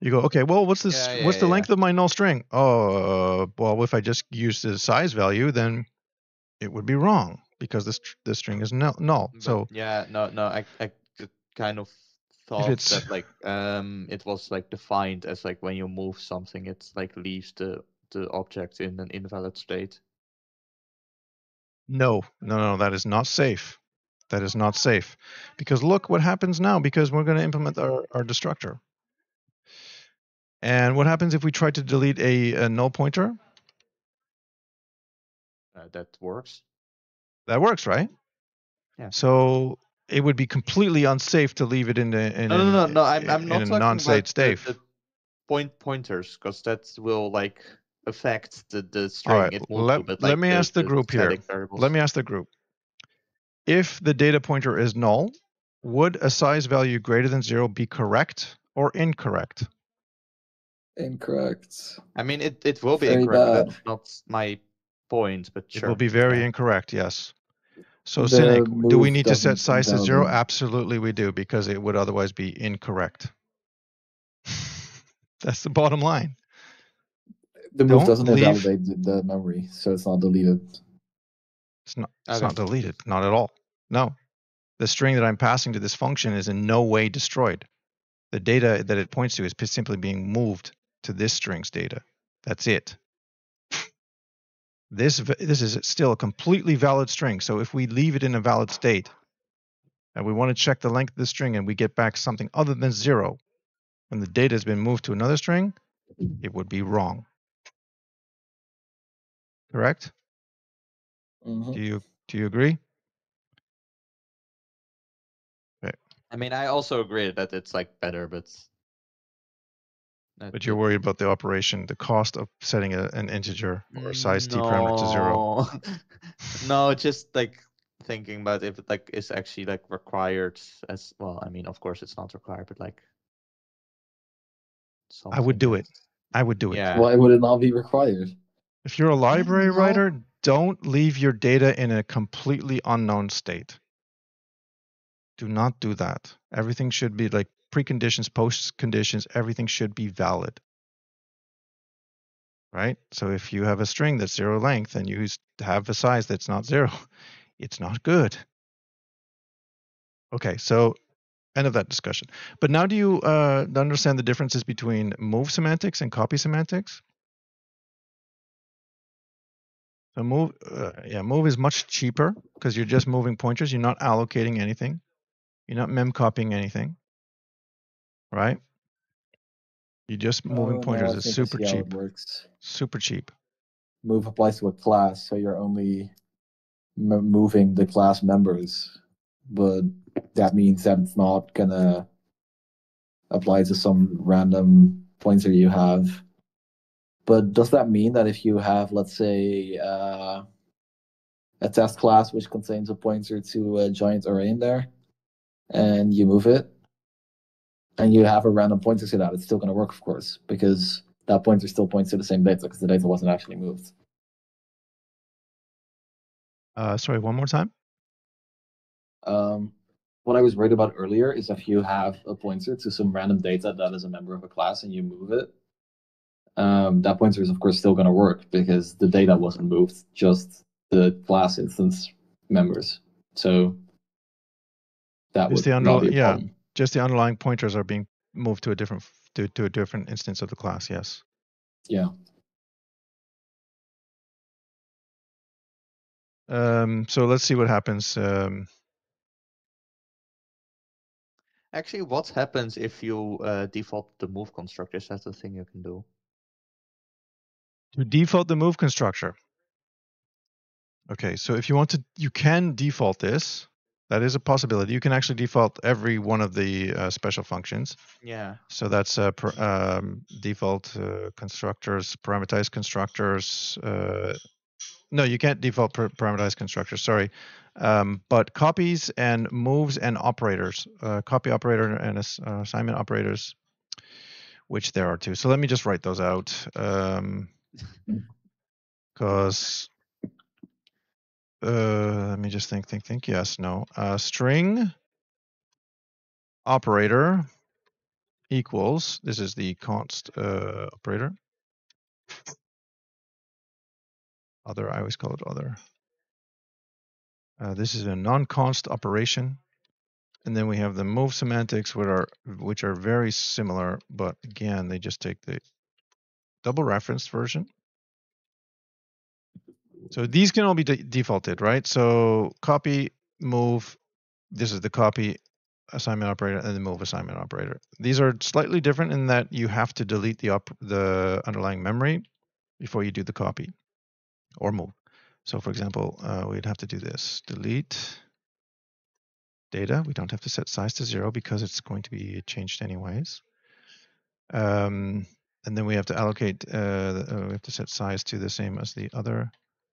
you go, okay, well, what's this? Yeah, yeah, what's the yeah. length of my null string? Oh, uh, well, if I just use the size value, then it would be wrong because this this string is null. null. But So yeah, no, no, I, I kind of thought it's- that like um it was like defined as like when you move something, it's like leaves the the object in an invalid state. No, no, no, that is not safe. That is not safe. Because look what happens now because we're going to implement our, our destructor. And what happens if we try to delete a, a null pointer? Uh, that works. That works, right? Yeah. So it would be completely unsafe to leave it in the in, No, no, no, no. I'm I'm in not a talking non-state about the, the point pointers because that will like affect the the string right, it moves let- to. But let me the, ask the group here. variables. Let me ask the group. If the data pointer is null, would a size value greater than zero be correct or incorrect? Incorrect. I mean, it it will be Very incorrect. bad. That's not my point, but It will be very yeah. incorrect, yes. So The Cynic, do we need to set size to zero? Absolutely we do, because it would otherwise be incorrect. That's the bottom line. The move Don't doesn't leave- invalidate the, the memory, so it's not deleted. It's not it's Okay. not deleted, not at all. No. The string that I'm passing to this function is in no way destroyed. The data that it points to is simply being moved to this string's data. That's it. This this is still a completely valid string. So if we leave it in a valid state, and we want to check the length of the string, and we get back something other than zero, when the data has been moved to another string, it would be wrong. Correct? Mhm. Do you do you agree? Okay. I mean, I also agree that it's like better, but. That But you're worried about the operation, the cost of setting a, an integer or a size t parameter to zero. No. no, just like thinking about if it like is actually like required as well. I mean, of course it's not required, but like. I would do it. I would do it. Yeah. Why would it not be required? If you're a library writer, don't leave your data in a completely unknown state. Do not do that. Everything should be like preconditions, post conditions, everything should be valid. Right? So if you have a string that's zero length and you have a size that's not zero, it's not good. Okay, so end of that discussion. But now do you uh, understand the differences between move semantics and copy semantics? So move, uh, yeah, move is much cheaper because you're just moving pointers. You're not allocating anything. You're not mem copying anything, right? You're just moving Oh, pointers. It's super cheap. Super cheap. Move applies to a class, so you're only m- moving the class members, but that means that it's not gonna apply to some random pointer you have. But does that mean that if you have, let's say, uh, a test class which contains a pointer to a giant array in there, and you move it, and you have a random pointer to that, it's still going to work, of course, because that pointer still points to the same data because the data wasn't actually moved. Uh, sorry, one more time. Um, what I was worried about earlier is if you have a pointer to some random data that is a member of a class and you move it, um, that pointer is of course still going to work because the data wasn't moved, just the class instance members. So that would the not be a yeah. problem. Just the underlying pointers are being moved to a different to, to a different instance of the class. Yes. Yeah. Um, so let's see what happens. Um, Actually, what happens if you uh, default the move constructor? Is that the thing you can do? to default the move constructor. Okay, so if you want to, you can default this. That is a possibility. You can actually default every one of the uh, special functions. Yeah. So that's uh, per, um, default uh, constructors, parameterized constructors. Uh, no, you can't default par- parameterized constructors. Sorry, um, but copies and moves and operators, uh, copy operator and ass- uh, assignment operators, which there are two. So let me just write those out, because uh, let me just think, think, think. Yes, no. Uh, string operator equals. This is the const uh, operator. Other, I always call it other. Uh, this is a non-const operation. And then we have the move semantics, which are which are very similar, but again, they just take the double referenced version. So these can all be de- defaulted, right? So copy, move. This is the copy assignment operator and the move assignment operator. These are slightly different in that you have to delete the the underlying memory before you do the copy or move. So for example, uh, we'd have to do this: delete data. We don't have to set size to zero because it's going to be changed anyways. Um, and then we have to allocate. Uh, uh, we have to set size to the same as the other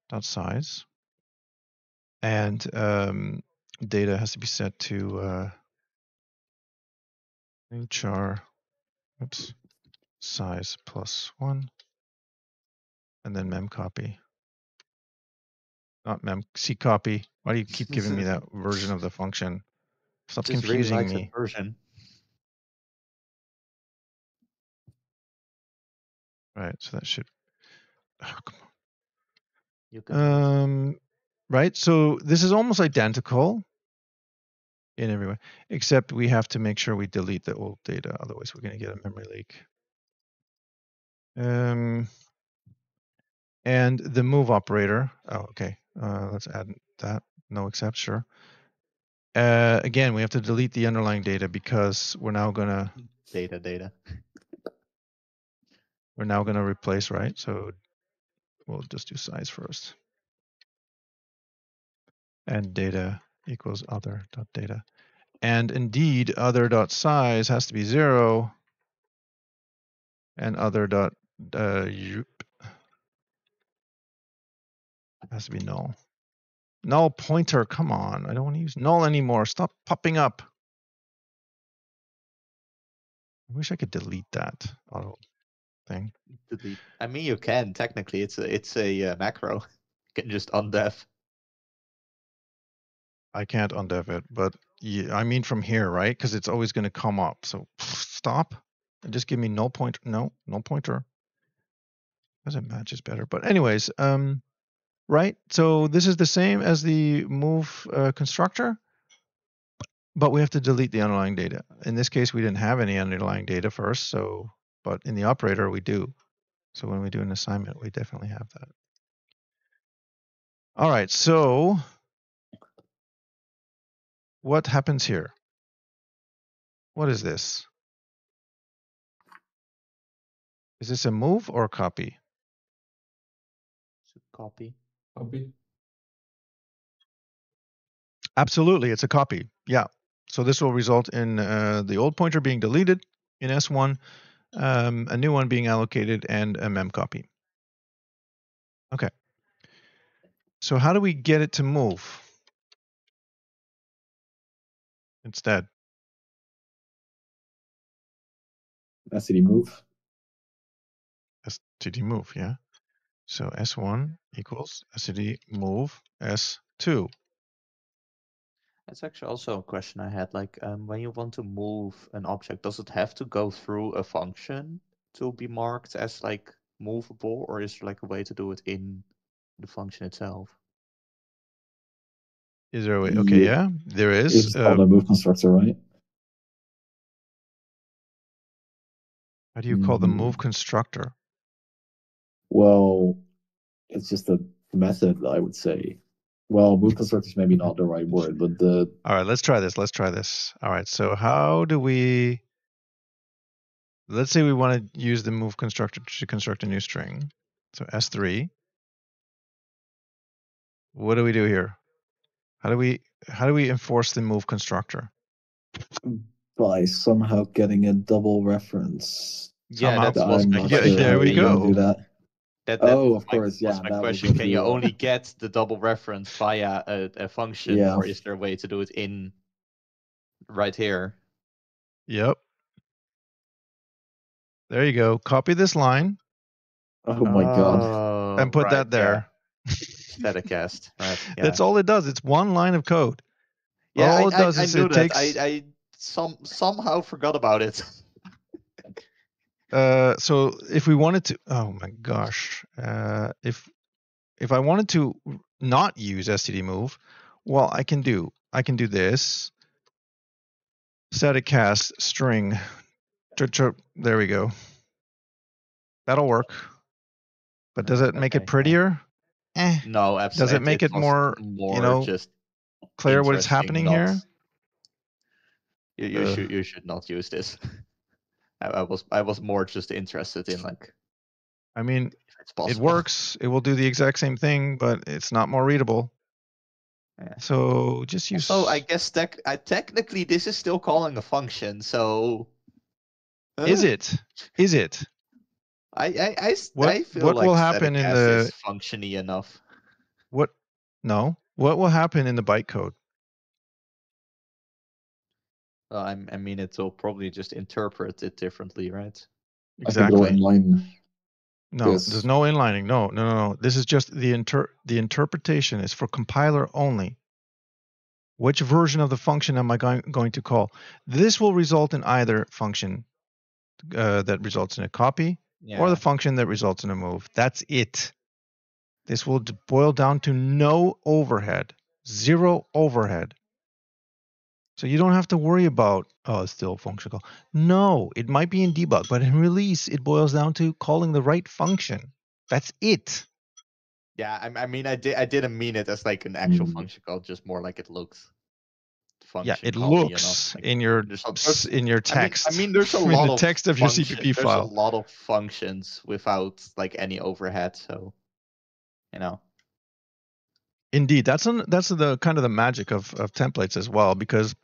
dot size, and um, data has to be set to uh, char. Oops, size plus one, and then mem copy. Not mem c copy. Why do you keep giving me that version of the function? Stop Just really confusing likes me. version. Right, so that should. Oh, come on. Um, right. So this is almost identical in every way, except we have to make sure we delete the old data. Otherwise, we're going to get a memory leak. Um, and the move operator. Oh, okay. Uh, let's add that. noexcept, sure. Uh, again, we have to delete the underlying data because we're now gonna Data, data. we're now gonna replace right. So we'll just do size first, and data equals other dot data, and indeed other dot size has to be zero, and other dot uh, has to be null. Null pointer, come on. I don't want to use null anymore. Stop popping up. I wish I could delete that auto. I mean, you can technically. It's a it's a uh, macro. You can just undef. I can't undef it, but yeah, I mean from here, right? Because it's always going to come up. So stop and just give me null pointer. No, null pointer. Because it matches better. But anyways, um, right? So this is the same as the move uh, constructor, but we have to delete the underlying data. In this case, we didn't have any underlying data first, so but in the operator we do. So when we do an assignment, we definitely have that. All right, so what happens here? What is this? Is this a move or a copy? So copy. Copy. Absolutely, it's a copy. Yeah. So this will result in uh, the old pointer being deleted in S1, um, a new one being allocated, and a mem copy. Okay. So how do we get it to move instead? std move. std move, yeah. So S1 equals std move S2. That's actually also a question I had. Like, um, when you want to move an object, does it have to go through a function to be marked as like movable, or is there like a way to do it in the function itself? Is there a way? Okay, Yeah. yeah, there It's is. called Uh, a move constructor, right? how do you call the Mm. move constructor? Well, it's just a method, I would say. Well, move constructor is maybe not the right word, but the All right, let's try this. Let's try this. All right, so how do we? Let's say we want to use the move constructor to construct a new string. So S3. What do we do here? How do we how do we enforce the move constructor? by somehow getting a double reference. Yeah, Somehow- that was I'm my not Yeah, there we go. Do that. That, that Oh, of my- course, yeah, was my question. Can you only get the double reference via a, a function, Yeah. or is there a way to do it in right here? Yep. There you go. Copy this line Oh my god. Oh, and put right, that there. Yeah. Staticast. Right. Yeah. That's all it does. It's one line of code. Yeah, all I, it does I, is knew it that. takes- I, I some somehow forgot about it. Uh, so if we wanted to, oh my gosh, uh, if if I wanted to not use std move, well, I can do I can do this. Static cast string. There we go. That'll work. But does it make Okay, it prettier? Eh. no, absolutely. Does it make it was more, you know, just Clear what is happening here? You, you Uh. should you should not use this. I, I was I was more just interested in like I mean, if it's possible. it works. It will do the exact same thing, but it's not more readable. Yeah. So just use. So I guess tec- I, technically this is still calling a function. So Is Uh, it? Is it? I I, I, What- I feel what like will happen in the- functiony enough. What? No. What will happen in the bytecode? Uh, I'm- I mean, it will probably just interpret it differently, right? I think it'll Exactly. inline. No, this. there's no inlining. No, no, no, no. This is just the inter. The interpretation is for compiler only. Which version of the function am I going going to call? This will result in either function uh, that results in a copy Yeah. or the function that results in a move. That's it. This will d- boil down to no overhead, zero overhead. So you don't have to worry about, oh, it's still function call. No, it might be in debug, but in release, it boils down to calling the right function. That's it. Yeah, I, I mean, I did. I didn't mean it as like an actual Mm. function call, just more like it looks. Yeah, it call-y, you know, looks in your there's in your I mean- text. I mean, there's a lot of text of your function- CPP there's file. a lot of functions without like any overhead, so you know. Indeed, that's an, that's the kind of the magic of, of templates as well, because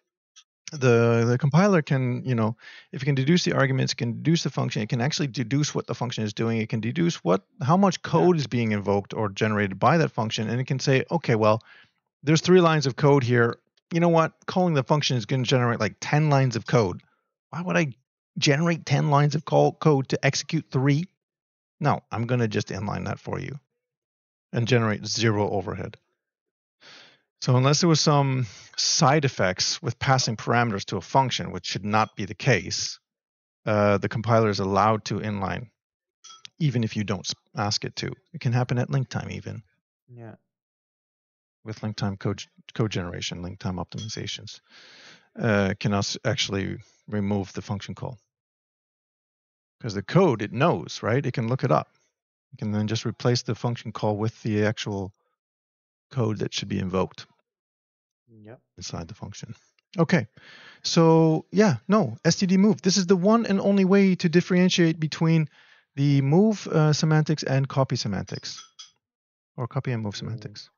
the the compiler can you know if it can deduce the arguments, it can deduce the function, it can actually deduce what the function is doing, it can deduce what how much code is being invoked or generated by that function, and it can say, okay, well, there's three lines of code here. You know what? Calling the function is going to generate like ten lines of code. Why would I generate ten lines of call code to execute three? No, I'm going to just inline that for you and generate zero overhead. So unless there was some side effects with passing parameters to a function, which should not be the case, uh, the compiler is allowed to inline, even if you don't ask it to. It can happen at link time even Yeah. with link time code code generation, link time optimizations. Uh, can actually remove the function call because the code it knows, right? It can look it up. It can then just replace the function call with the actual code that should be invoked. Yep. inside the function. Okay, so yeah, no, std move. This is the one and only way to differentiate between the move uh, semantics and copy semantics, or copy and move semantics.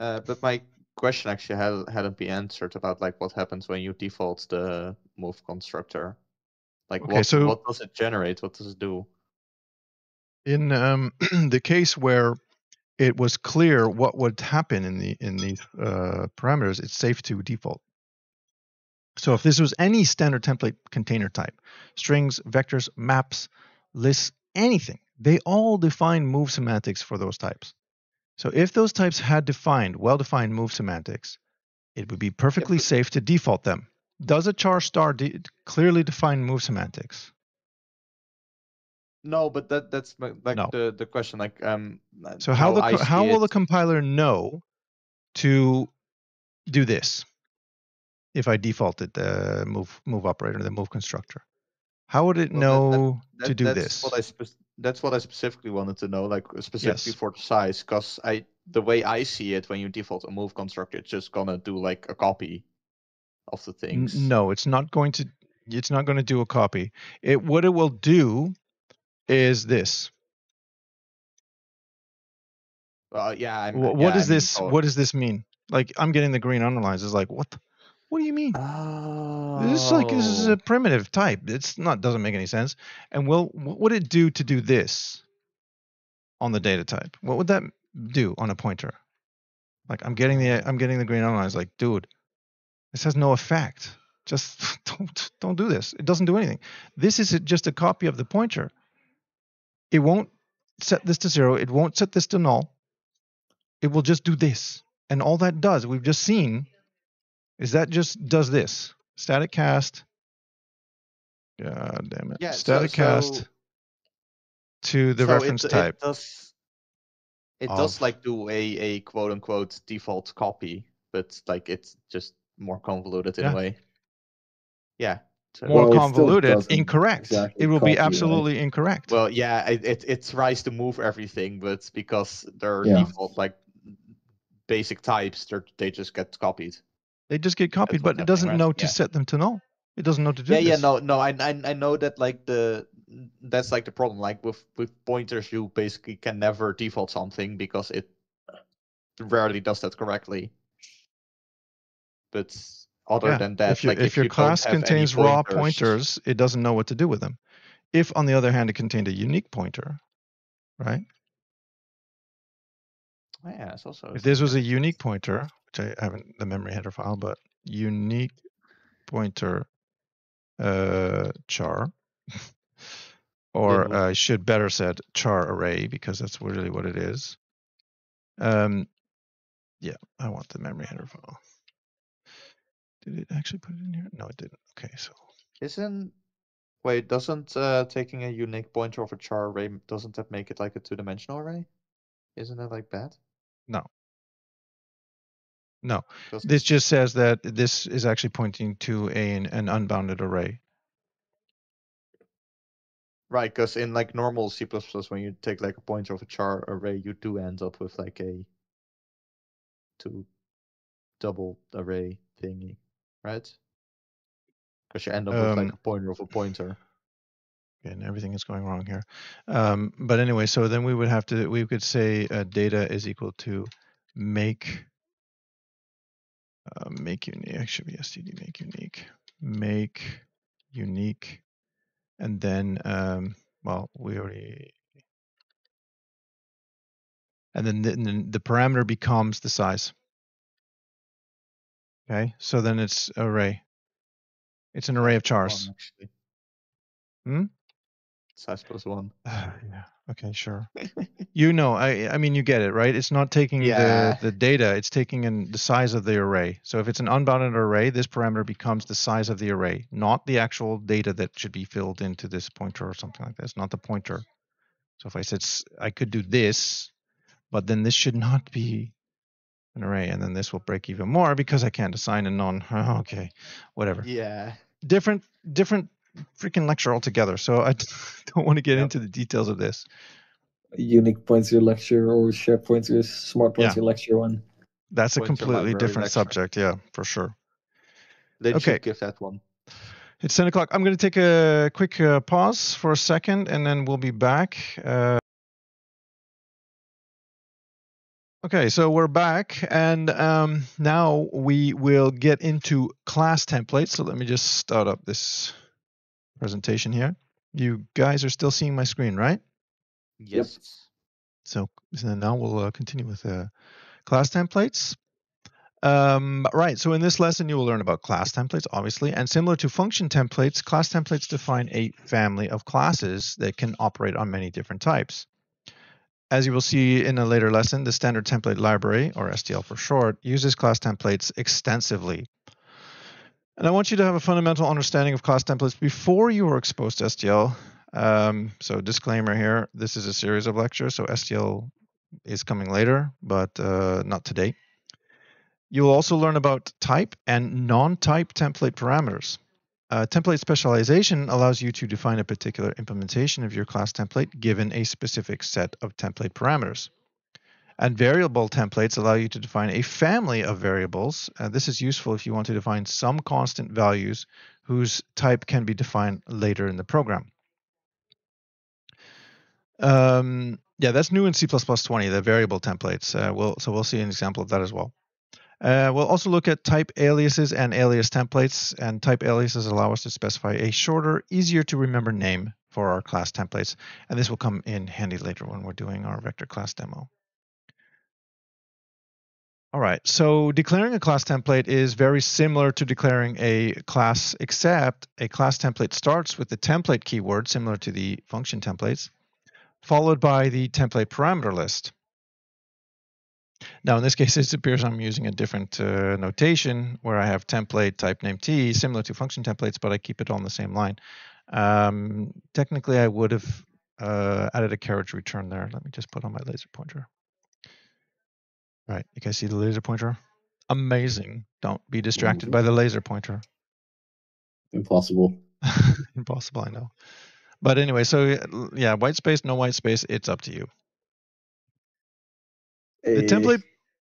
Uh, but my question actually had, hadn't been answered about like what happens when you default the move constructor. Like Okay, what, so- what does it generate? What does it do? In um, the case where it was clear what would happen in the in these uh, parameters, it's safe to default. So if this was any standard template container type, strings, vectors, maps, lists, anything, they all define move semantics for those types. So if those types had defined, well-defined move semantics, it would be perfectly safe to default them. Does a char star de- clearly define move semantics? No, but that that's like No. the the question. Like um. uh, So how, the how see will the compiler know to do this if I defaulted the move move operator, the move constructor? How would it Well, that- that- know to that- do that's this? What I spec- that's what I specifically wanted to know, like specifically Yes. for the size, because I the way I see it, when you default a move constructor, it's just gonna do like a copy of the things. No, it's not going to. It's not going to do a copy. It what it will do is this. Uh, yeah. I'm, Wh- yeah, what does mean, this? oh, What does this mean? Like I'm getting the green underlines. It's like what? the- What do you mean? Oh. This is like this is a primitive type. It's not doesn't make any sense. And will what would it do to do this on the data type? What would that do on a pointer? Like I'm getting the I'm getting the green underlines. Like, dude, this has no effect. Just don't don't do this. It doesn't do anything. This is just a copy of the pointer. It won't set this to zero. It won't set this to null. It will just do this. And all that does, we've just seen, is that just does this. Static cast. God damn it. Yeah, so- Static cast so- to the so it- reference it, type. does. It does like do a a quote unquote default copy, but like it's just more convoluted in Yeah. a way. Yeah. So- More Well, convoluted, incorrect. exactly it will copy, be right? absolutely incorrect. Well, yeah, it, it it tries to move everything, but because they're Yeah. default like basic types, they they just get copied. they just get copied, what's but it doesn't right? know to Yeah. set them to null. It doesn't know to do Yeah, yeah, no, no, I, I I know that like the that's like the problem. Like with with pointers, you basically can never default something because it rarely does that correctly. But other Yeah, than that, if, your like if, your you class contains raw pointers- it doesn't know what to do with them. If, on the other hand, it contained a unique pointer, right? Oh, yeah, it's also If this was a unique pointer, which I haven't the memory header file, but unique pointer uh, char, or would- I should better said char array because that's really what it is. Um, yeah, I want the memory header file. Did it actually put it in here? No, it didn't. Okay, so Isn't wait, doesn't uh, taking a unique pointer of a char array doesn't that make it like a two-dimensional array? Isn't that like bad? no. No, Does- this just says that this is actually pointing to a, an unbounded array. Right, because in like normal C++, when you take like a pointer of a char array, you do end up with like a two double array thingy, right? Because you end up with like Um, a pointer of a pointer. and everything is going wrong here. Um, but anyway, so then we would have to, we could say uh, data is equal to make, uh, make unique, should be std make unique, make unique, and then, um, well, we already, and then the, and then the parameter becomes the size. Okay, so then it's array. It's an array of chars. One. Hmm? Size plus one. yeah. Okay, sure. you know, I I mean you get it, right? It's not taking Yeah. the the data, it's taking in the size of the array. So if it's an unbounded array, this parameter becomes the size of the array, not the actual data that should be filled into this pointer or something like this, not the pointer. So if I said I could do this, but then this should not be an array, and then this will break even more because I can't assign a non. Okay, whatever. Yeah. Different different freaking lecture altogether. So I don't want to get Yep. into the details of this. Unique pointer lecture or share pointers, smart Yeah. pointer lecture one. That's a completely different lecture. subject, yeah, for sure. They Okay. should give that one. It's 10 o'clock. I'm going to take a quick uh, pause for a second and then we'll be back. Uh, okay, so we're back and um, now we will get into class templates. So let me just start up this presentation here. You guys are still seeing my screen, right? Yes. So, so now we'll uh, continue with uh, class templates. Um, right, so in this lesson, you will learn about class templates, obviously, and similar to function templates, class templates define a family of classes that can operate on many different types. As you will see in a later lesson, the standard template library, or STL for short, uses class templates extensively. And I want you to have a fundamental understanding of class templates before you are exposed to STL. Um, so disclaimer here, this is a series of lectures, so STL is coming later, but uh, not today. You will also learn about type and non-type template parameters. Uh, template specialization allows you to define a particular implementation of your class template given a specific set of template parameters. And variable templates allow you to define a family of variables. Uh, this is useful if you want to define some constant values whose type can be defined later in the program. Um, yeah, that's new in C++ 20, the variable templates. Uh, we'll, so we'll see an example of that as well. Uh, we'll also look at type aliases and alias templates, and type aliases allow us to specify a shorter, easier to remember name for our class templates, and this will come in handy later when we're doing our vector class demo. All right, so declaring a class template is very similar to declaring a class, except a class template starts with the template keyword, similar to the function templates, followed by the template parameter list. Now, in this case, it appears I'm using a different uh, notation where I have template type name t, similar to function templates, but I keep it on the same line. Um, technically, I would have uh, added a carriage return there. Let me just put on my laser pointer. All right, you guys see the laser pointer? Amazing. Don't be distracted by the laser pointer. Impossible. Impossible, I know. But anyway, so yeah, white space, no white space, it's up to you. The Eh, template,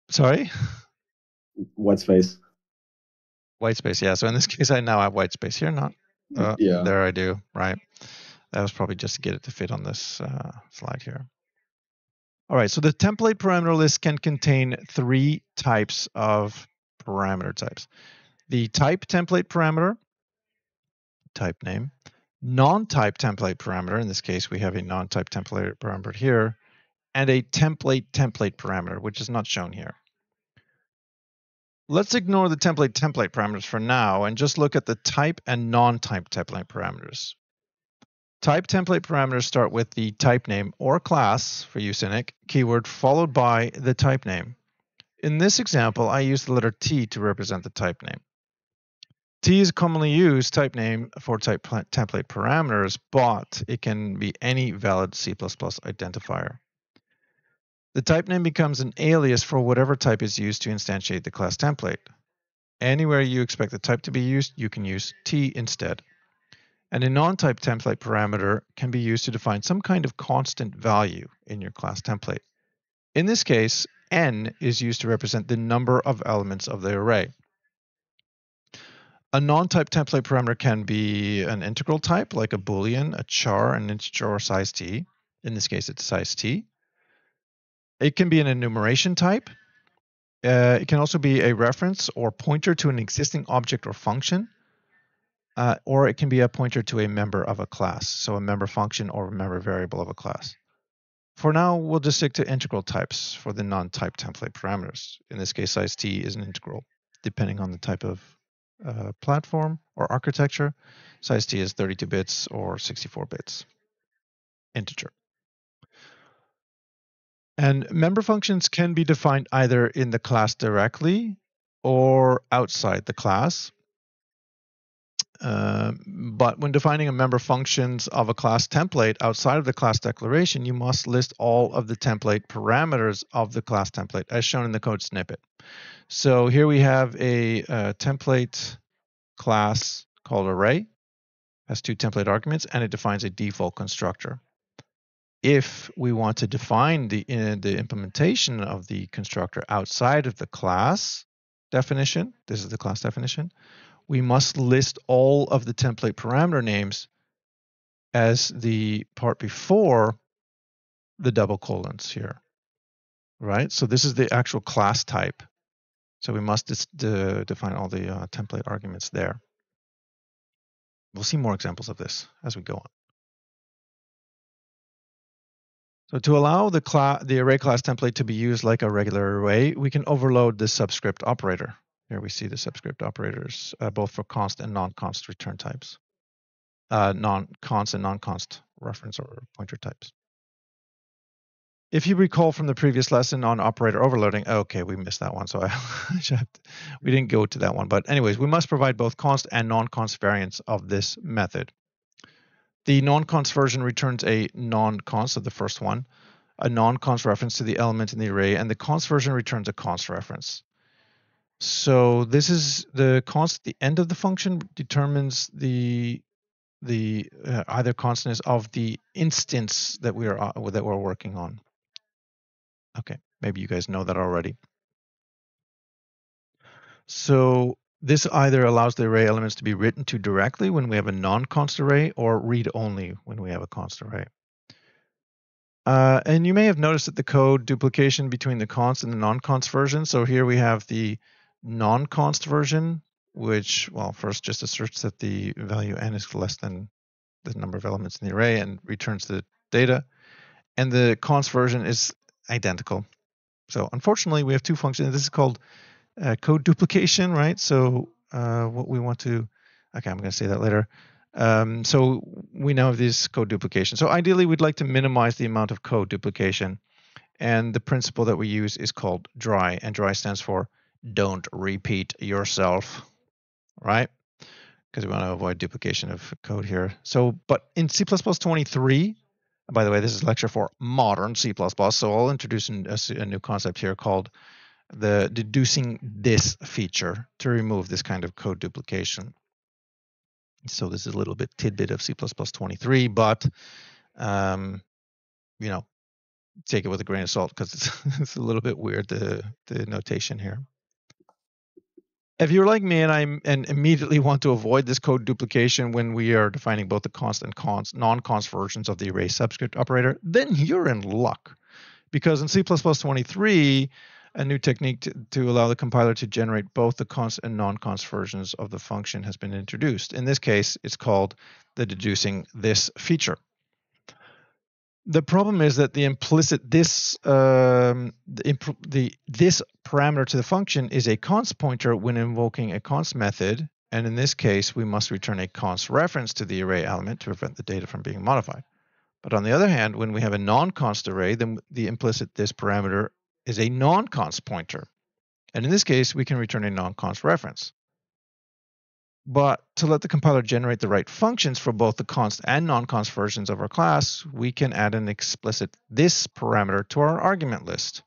sorry? white space. White space, yeah. So in this case, I now have white space here, not uh, yeah. There I do, right? That was probably just to get it to fit on this uh, slide here. All right, so the template parameter list can contain three types of parameter types. The type template parameter, type name, non-type template parameter, in this case we have a non-type template parameter here, and a template template parameter, which is not shown here. Let's ignore the template template parameters for now and just look at the type and non-type template parameters. Type template parameters start with the type name or class for you Cynic keyword followed by the type name. In this example, I use the letter T to represent the type name. T is commonly used type name for type template parameters, but it can be any valid C++ identifier. The type name becomes an alias for whatever type is used to instantiate the class template. Anywhere you expect the type to be used, you can use T instead. And a non-type template parameter can be used to define some kind of constant value in your class template. In this case, n is used to represent the number of elements of the array. A non-type template parameter can be an integral type, like a boolean, a char, an integer, or size t. In this case, it's size t. It can be an enumeration type. Uh, it can also be a reference or pointer to an existing object or function. Uh, or it can be a pointer to a member of a class, so a member function or a member variable of a class. For now, we'll just stick to integral types for the non-type template parameters. In this case, size t is an integral, depending on the type of uh, platform or architecture. Size t is 32 bits or 64 bits, integer. And member functions can be defined either in the class directly or outside the class. Uh, but when defining a member functions of a class template outside of the class declaration, you must list all of the template parameters of the class template as shown in the code snippet. So here we have a, a uh, template class called array, has two template arguments, and it defines a default constructor. If we want to define the, uh, the implementation of the constructor outside of the class definition, this is the class definition, we must list all of the template parameter names as the part before the double colons here, right? So this is the actual class type. So we must de define all the uh, template arguments there. We'll see more examples of this as we go on. So to allow the, the array class template to be used like a regular array, we can overload the subscript operator. Here we see the subscript operators, uh, both for const and non-const return types, uh, non-const and non-const reference or pointer types. If you recall from the previous lesson on operator overloading, okay, we missed that one, so I we didn't go to that one. But anyways, we must provide both const and non-const variants of this method. The non-const version returns a non-const, so the first one, a non-const reference to the element in the array, and the const version returns a const reference. So this is the const the end of the function determines the the uh, either constants of the instance that we are uh, that we're working on. Okay, maybe you guys know that already. So this either allows the array elements to be written to directly when we have a non-const array or read only when we have a const array. Uh, and you may have noticed that the code duplication between the const and the non-const version. So here we have the non-const version, which, well, first just asserts that the value n is less than the number of elements in the array and returns the data. And the const version is identical. So unfortunately, we have two functions. This is called uh, code duplication, right? So uh, what we want to, okay, I'm going to say that later. Um, so we now have this code duplication. So ideally, we'd like to minimize the amount of code duplication. And the principle that we use is called DRY, and DRY stands for don't repeat yourself, right? Because we want to avoid duplication of code here. So, but in C++ 23, by the way, this is lecture for modern C++, so I'll introduce a, new concept here called the deducing this feature to remove this kind of code duplication. So this is a little bit tidbit of C++ 23, but um, you know, take it with a grain of salt because it's, it's a little bit weird the the notation here. If you're like me and I and immediately want to avoid this code duplication when we are defining both the const and const, non-const versions of the array subscript operator, then you're in luck. Because in C++ 23, a new technique to, to allow the compiler to generate both the const and non-const versions of the function has been introduced. In this case, it's called the deducing this feature the problem is that the implicit this um, the, the, this parameter to the function is a const pointer when invoking a const method, and in this case, we must return a const reference to the array element to prevent the data from being modified. But on the other hand, when we have a non-const array, then the implicit this parameter is a non-const pointer, and in this case, we can return a non-const reference. But to let the compiler generate the right functions for both the const and non-const versions of our class, we can add an explicit this parameter to our argument list.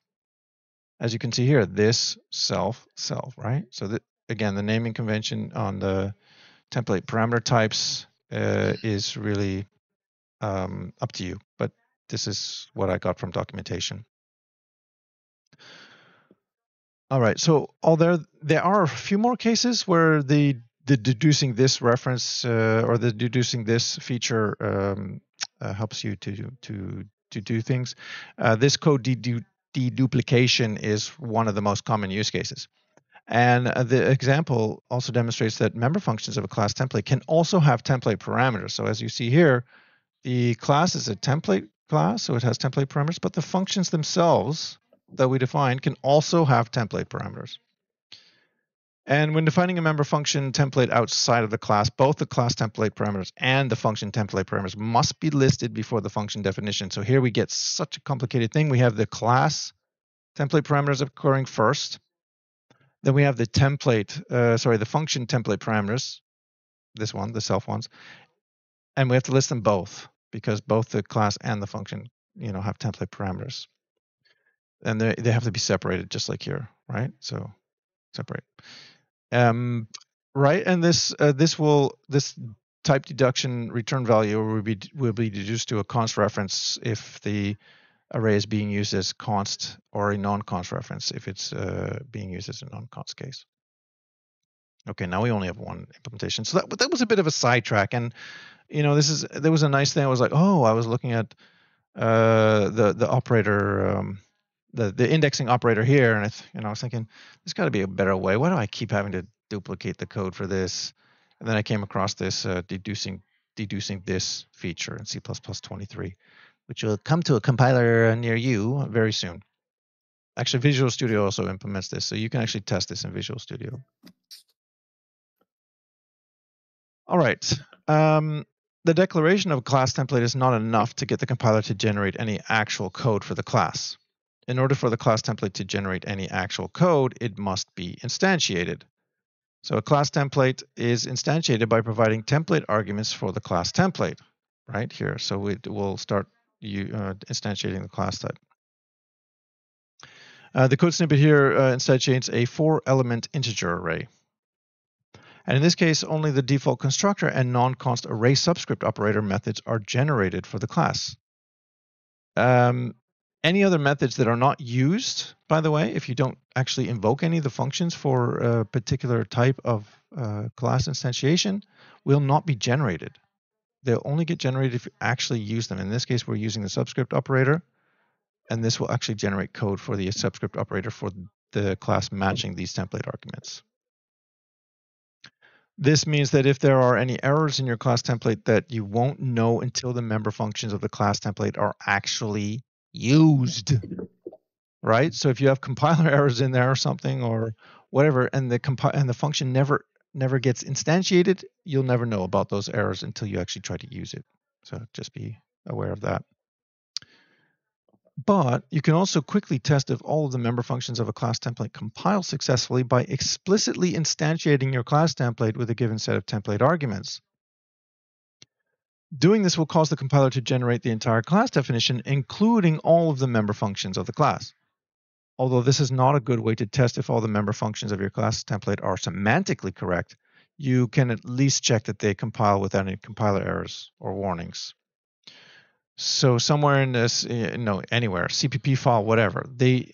As you can see here, this self self, right? So that again, the naming convention on the template parameter types uh, is really um, up to you. But this is what I got from documentation. All right. So, although there are a few more cases where the the deducing this reference uh, or the deducing this feature um, uh, helps you to to to do things. Uh, this code dedu- deduplication is one of the most common use cases. And uh, the example also demonstrates that member functions of a class template can also have template parameters. So as you see here, the class is a template class, so it has template parameters, but the functions themselves that we define can also have template parameters. And when defining a member function template outside of the class, both the class template parameters and the function template parameters must be listed before the function definition. So here we get such a complicated thing. We have the class template parameters occurring first. Then we have the template, uh, sorry, the function template parameters, this one, the self ones. And we have to list them both because both the class and the function, you know, have template parameters. And they, they have to be separated just like here, right? So separate. Um, right, and this uh, this will this type deduction return value will be will be deduced to a const reference if the array is being used as const or a non-const reference if it's uh, being used as a non-const case. Okay, now we only have one implementation. So that that was a bit of a sidetrack, and you know this is there was a nice thing. I was like, oh, I was looking at uh, the the operator. Um, the, the indexing operator here, and I, th- I was thinking there's got to be a better way. Why do I keep having to duplicate the code for this? And then I came across this uh, deducing deducing this feature in C++23, which will come to a compiler near you very soon. Actually, Visual Studio also implements this, so you can actually test this in Visual Studio. All right. Um, the declaration of a class template is not enough to get the compiler to generate any actual code for the class. In order for the class template to generate any actual code, it must be instantiated. So a class template is instantiated by providing template arguments for the class template, right here. So we will start you, uh, instantiating the class type. Uh, the code snippet here uh, instantiates a four-element integer array. And in this case, only the default constructor and non-const array subscript operator methods are generated for the class. Um, any other methods that are not used, by the way, if you don't actually invoke any of the functions for a particular type of uh, class instantiation, will not be generated. They'll only get generated if you actually use them. In this case, we're using the subscript operator, and this will actually generate code for the subscript operator for the class matching these template arguments. This means that if there are any errors in your class template that you won't know until the member functions of the class template are actually used right? So if you have compiler errors in there or something or whatever and the compi- and the function never never gets instantiated you'll never know about those errors until you actually try to use it. So just be aware of that. But you can also quickly test if all of the member functions of a class template compile successfully by explicitly instantiating your class template with a given set of template arguments Doing this will cause the compiler to generate the entire class definition, including all of the member functions of the class. Although this is not a good way to test if all the member functions of your class template are semantically correct, you can at least check that they compile without any compiler errors or warnings. So somewhere in this, eh, you know, anywhere, CPP file, whatever, they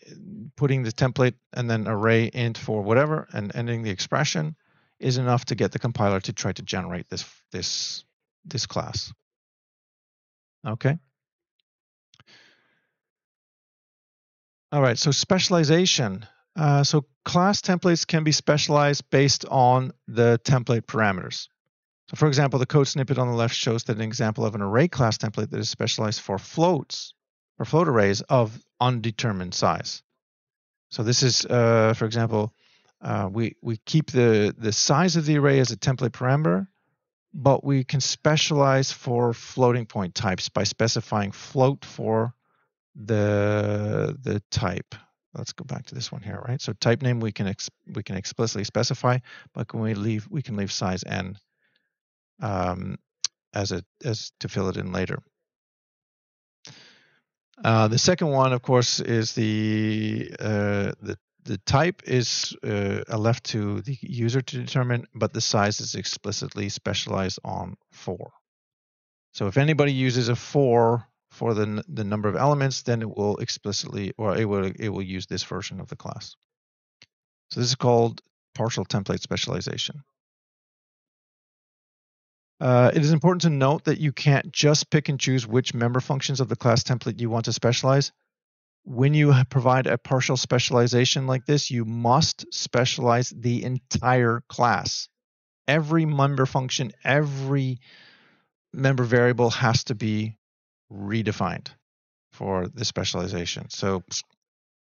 putting the template and then array int for whatever and ending the expression is enough to get the compiler to try to generate this this this class. Okay. All right, so specialization. Uh, so class templates can be specialized based on the template parameters. So for example, the code snippet on the left shows that an example of an array class template that is specialized for floats or float arrays of undetermined size. So this is, uh, for example, uh, we, we keep the, the size of the array as a template parameter, but we can specialize for floating point types by specifying float for the the type. Let's go back to this one here, right? So type name we can we can explicitly specify, but when we leave we can leave size n um, as a as to fill it in later. Uh, the second one, of course, is the uh, the the type is uh, left to the user to determine, but the size is explicitly specialized on four. So if anybody uses a four for the the number of elements, then it will explicitly or it will it will use this version of the class. So this is called partial template specialization. Uh, it is important to note that you can't just pick and choose which member functions of the class template you want to specialize. When you provide a partial specialization like this, you must specialize the entire class. Every member function, every member variable has to be redefined for the specialization. So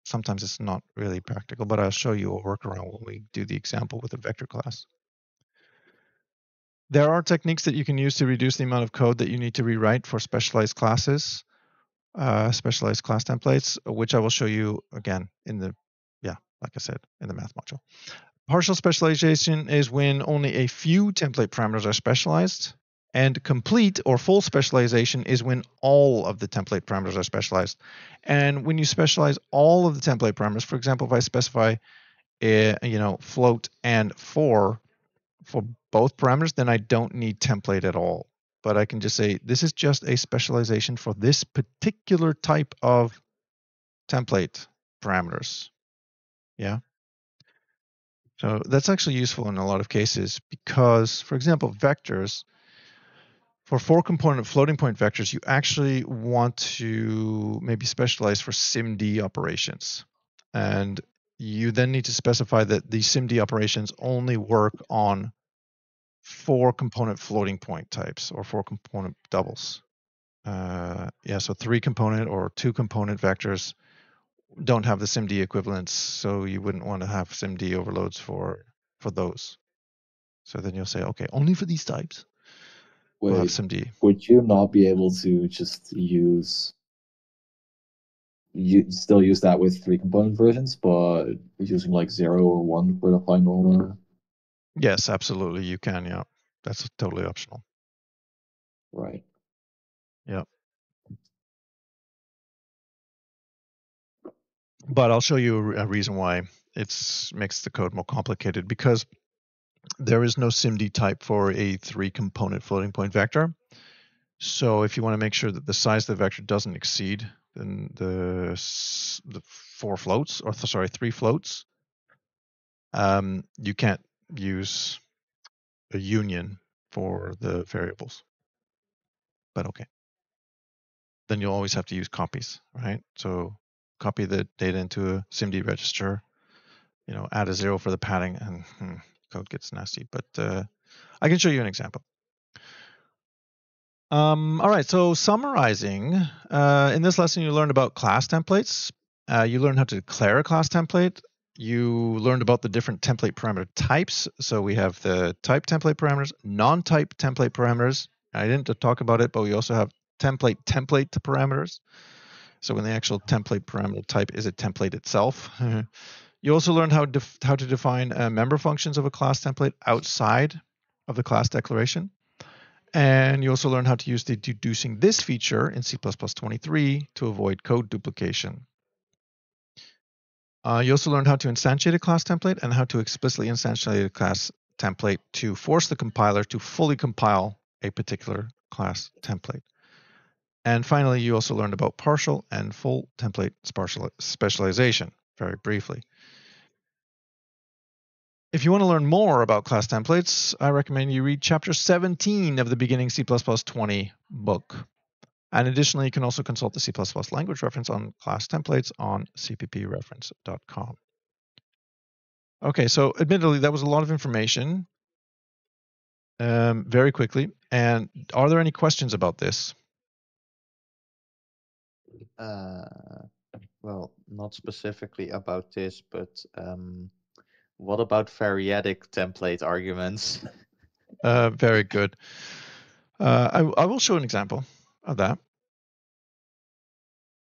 sometimes it's not really practical, but I'll show you a workaround when we do the example with a vector class. There are techniques that you can use to reduce the amount of code that you need to rewrite for specialized classes, uh, specialized class templates, which I will show you again in the, yeah, like I said, in the math module. Partial specialization is when only a few template parameters are specialized, and complete or full specialization is when all of the template parameters are specialized. And when you specialize all of the template parameters, for example, if I specify, a, you know, float and for, for both parameters, then I don't need template at all. But I can just say this is just a specialization for this particular type of template parameters. Yeah. So that's actually useful in a lot of cases because, for example, vectors, for four component floating point vectors, you actually want to maybe specialize for SIMD operations. And you then need to specify that the SIMD operations only work on four component floating point types or four component doubles. Uh, yeah, so three component or two component vectors don't have the SIMD equivalents, so you wouldn't want to have SIMD overloads for for those. So then you'll say, okay, only for these types we'll have SIMD. Would you not be able to just use you still use that with three component versions, but using like zero or one for the final Yes, absolutely. You can. Yeah. That's totally optional. Right. Yeah. But I'll show you a reason why it makes the code more complicated because there is no SIMD type for a three component floating point vector. So if you want to make sure that the size of the vector doesn't exceed then the, the four floats, or sorry, three floats, um, you can't use a union for the variables. But okay. Then you'll always have to use copies, right? So copy the data into a SIMD register, you know, add a zero for the padding, and hmm, code gets nasty. But uh, I can show you an example. Um, all right, so summarizing, uh, in this lesson you learned about class templates. Uh, you learned how to declare a class template, you learned about the different template parameter types. So we have the type template parameters, non-type template parameters. I didn't talk about it, but we also have template template parameters. So when the actual template parameter type is a template itself. you also learned how, how to define uh, member functions of a class template outside of the class declaration. And you also learned how to use the deducing this feature in C++23 to avoid code duplication. Uh, you also learned how to instantiate a class template and how to explicitly instantiate a class template to force the compiler to fully compile a particular class template. And finally, you also learned about partial and full template specialization, very briefly. If you want to learn more about class templates, I recommend you read chapter 17 of the Beginning C++20 book. And additionally, you can also consult the C++ language reference on class templates on cppreference.com. Okay, so admittedly, that was a lot of information um, very quickly. And are there any questions about this? Uh, well, not specifically about this, but um, what about variadic template arguments? Uh, very good. Uh, I, I will show an example of that.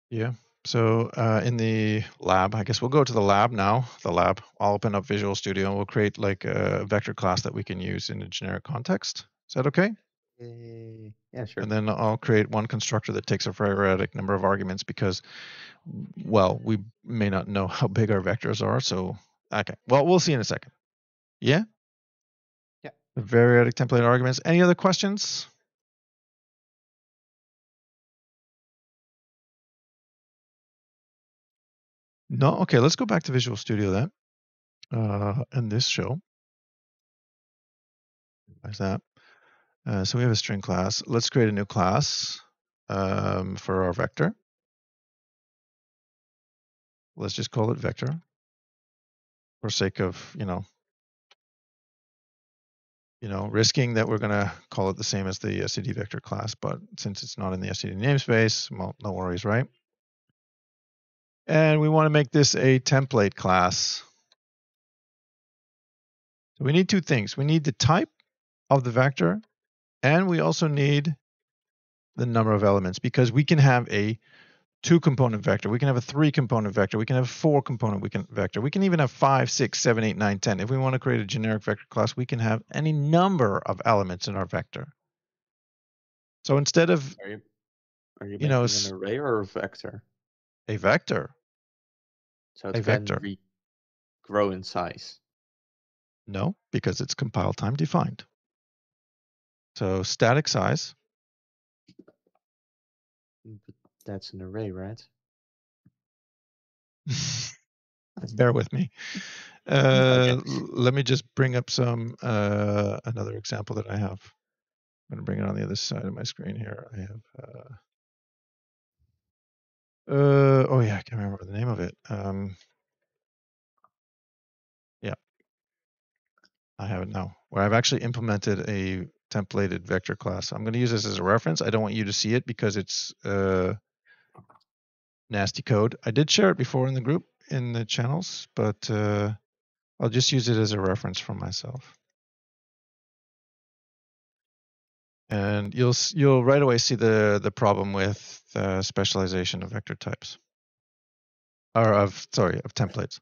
Yeah. So uh, in the lab, I guess we'll go to the lab now. The lab, I'll open up Visual Studio and we'll create like a vector class that we can use in a generic context. Is that okay? Yay. Yeah, sure. and then I'll create one constructor that takes a variadic number of arguments because, well, we may not know how big our vectors are. So, okay. Well, we'll see in a second. Yeah? Yeah. The variadic template arguments. Any other questions? No? Okay, let's go back to Visual Studio then. Uh, and this show. There's that. Uh, so we have a string class. Let's create a new class um, for our vector. Let's just call it vector for sake of, you know, you know, risking that we're going to call it the same as the std vector class, but since it's not in the std namespace, well, no worries, right? And we want to make this a template class. So we need two things. We need the type of the vector, and we also need the number of elements because we can have a two component vector. We can have a three component vector. We can have a four component we can vector. We can even have five, six, seven, eight, nine, ten. If we want to create a generic vector class, we can have any number of elements in our vector. So instead of Are you, are you, You know, an array or a vector? A vector, So it A can vector. re- grow in size. no, because it's compile time defined. So static size, Mm, But that's an array, right? bear with me. Uh, Okay. let me just bring up some uh, another example that I have. I'm going to bring it on the other side of my screen here. I have. Uh, uh, oh yeah, I can't remember the name of it. Um, yeah, I have it now. Where I've actually implemented a templated vector class. I'm going to use this as a reference. I don't want you to see it because it's uh, nasty code. I did share it before in the group in the channels, but uh, I'll just use it as a reference for myself. And you'll you'll right away see the the problem with uh, specialization of vector types, or of sorry of templates.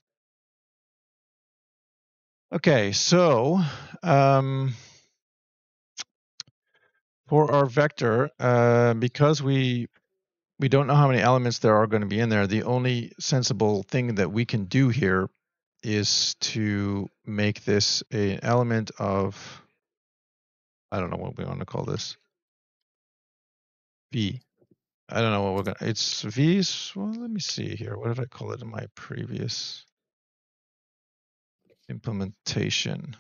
Okay, so um, for our vector, uh, because we we don't know how many elements there are going to be in there, the only sensible thing that we can do here is to make this an element of I don't know what we want to call this. V. I don't know what we're gonna. It's V's. Well, let me see here. What did I call it in my previous implementation?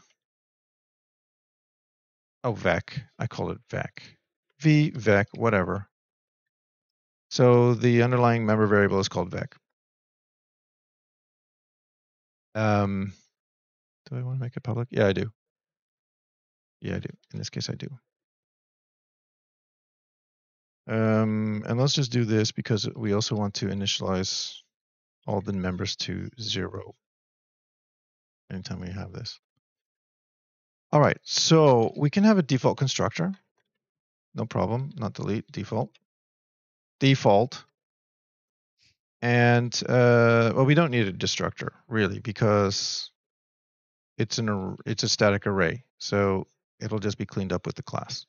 Oh, vec. I call it vec. V vec whatever. So the underlying member variable is called vec. Um, do I want to make it public? Yeah, I do. Yeah, I do. In this case, I do. Um, and let's just do this because we also want to initialize all the members to zero anytime we have this. All right, so we can have a default constructor. No problem, not delete, default. Default. And, uh, well, we don't need a destructor really because it's an it's a static array. So it'll just be cleaned up with the class.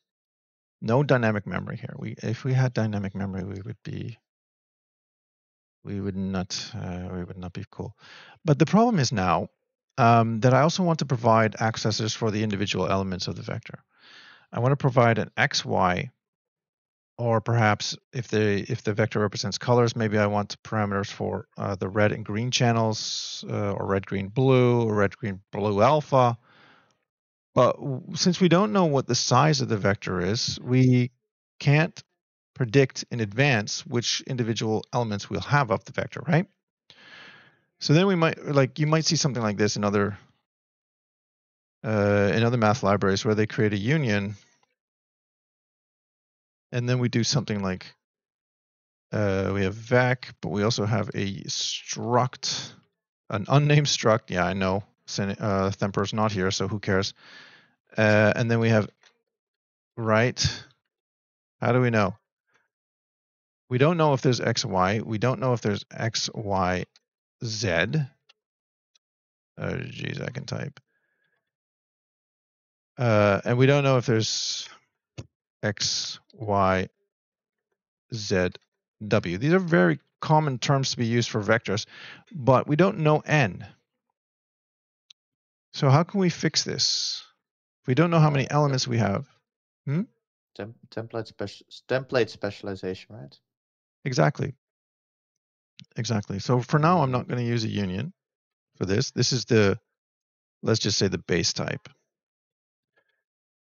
No dynamic memory here. We if we had dynamic memory, we would be we would not uh, we would not be cool. But the problem is now um, that I also want to provide accessors for the individual elements of the vector. I want to provide an x, y, or perhaps if the if the vector represents colors, maybe I want parameters for uh, the red and green channels, uh, or red, green, blue, or red, green, blue, alpha. But since we don't know what the size of the vector is, we can't predict in advance which individual elements we'll have of the vector, right? So then we might like you might see something like this in other uh, in other math libraries where they create a union, and then we do something like uh, we have vec, but we also have a struct, an unnamed struct. Yeah, I know. Uh, Themper's not here, so who cares? Uh, and then we have right. How do we know? We don't know if there's x, y. We don't know if there's x, y, z. Oh, geez, I can type. Uh, and we don't know if there's X, Y, Z, W. These are very common terms to be used for vectors, but we don't know n. So how can we fix this? If we don't know how many elements we have. Hmm? Tem- template spec- template specialization, right? Exactly. Exactly. So for now, I'm not going to use a union for this. This is the, let's just say the base type.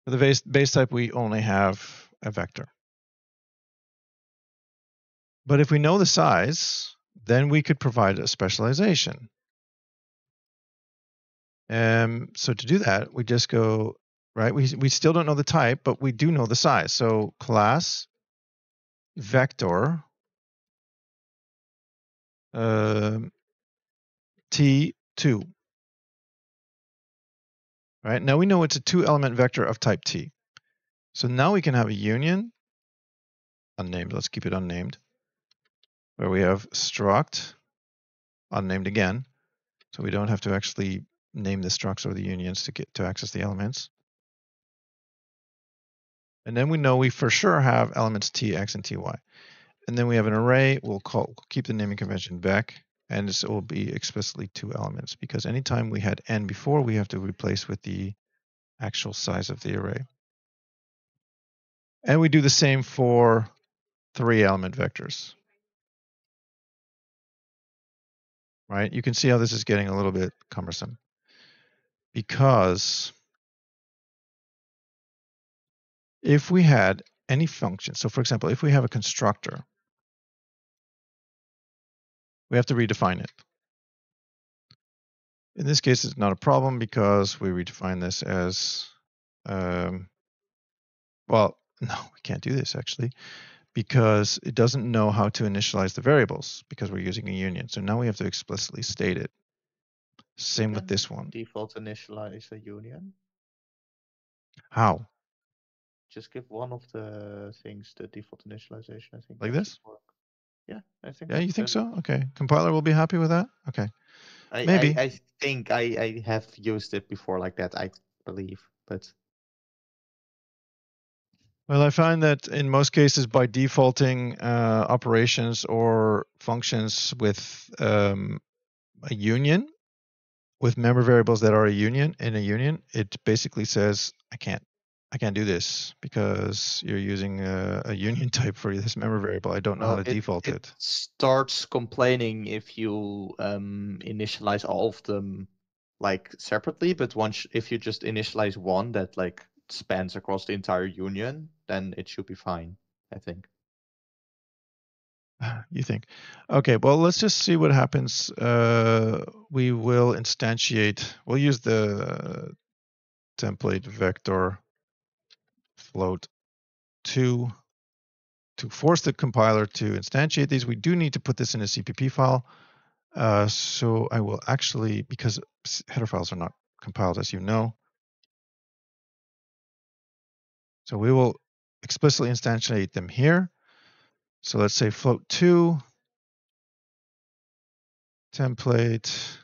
For the base, base type, we only have a vector. But if we know the size, then we could provide a specialization. Um, so to do that, we just go, right? We, we still don't know the type, but we do know the size. So class vector um, T2. Right, now we know it's a two element vector of type T. So now we can have a union, unnamed, let's keep it unnamed, where we have struct, unnamed again. So we don't have to actually name the structs or the unions to get to access the elements. And then we know we for sure have elements T, X, and Ty. And then we have an array. We'll call we'll keep the naming convention vec, and this will be explicitly two elements because anytime we had n before, we have to replace with the actual size of the array. And we do the same for three element vectors. Right? You can see how this is getting a little bit cumbersome because if we had any function, so for example, if we have a constructor we have to redefine it. In this case, it's not a problem because we redefine this as, um, well, no, we can't do this actually because it doesn't know how to initialize the variables because we're using a union. So now we have to explicitly state it. Same with this one. Default initialize a union. How? Just give one of the things the default initialization. I think Like this? Yeah, I think. Yeah, you think so? Okay. Compiler will be happy with that? Okay. I, Maybe. I, I think I, I have used it before like that. I believe, but Well, I find that in most cases, by defaulting uh, operations or functions with um, a union, with member variables that are a union in a union, it basically says I can't, I can't do this because you're using a, a union type for this member variable. I don't know how to default it. it starts complaining if you um, initialize all of them like separately. But once if you just initialize one that like spans across the entire union, then it should be fine. I think. You think? Okay, well, let's just see what happens. Uh, we will instantiate, we'll use the template vector float two to force the compiler to instantiate these. We do need to put this in a CPP file. Uh, so I will actually, because header files are not compiled, as you know. So we will explicitly instantiate them here. So let's say float two template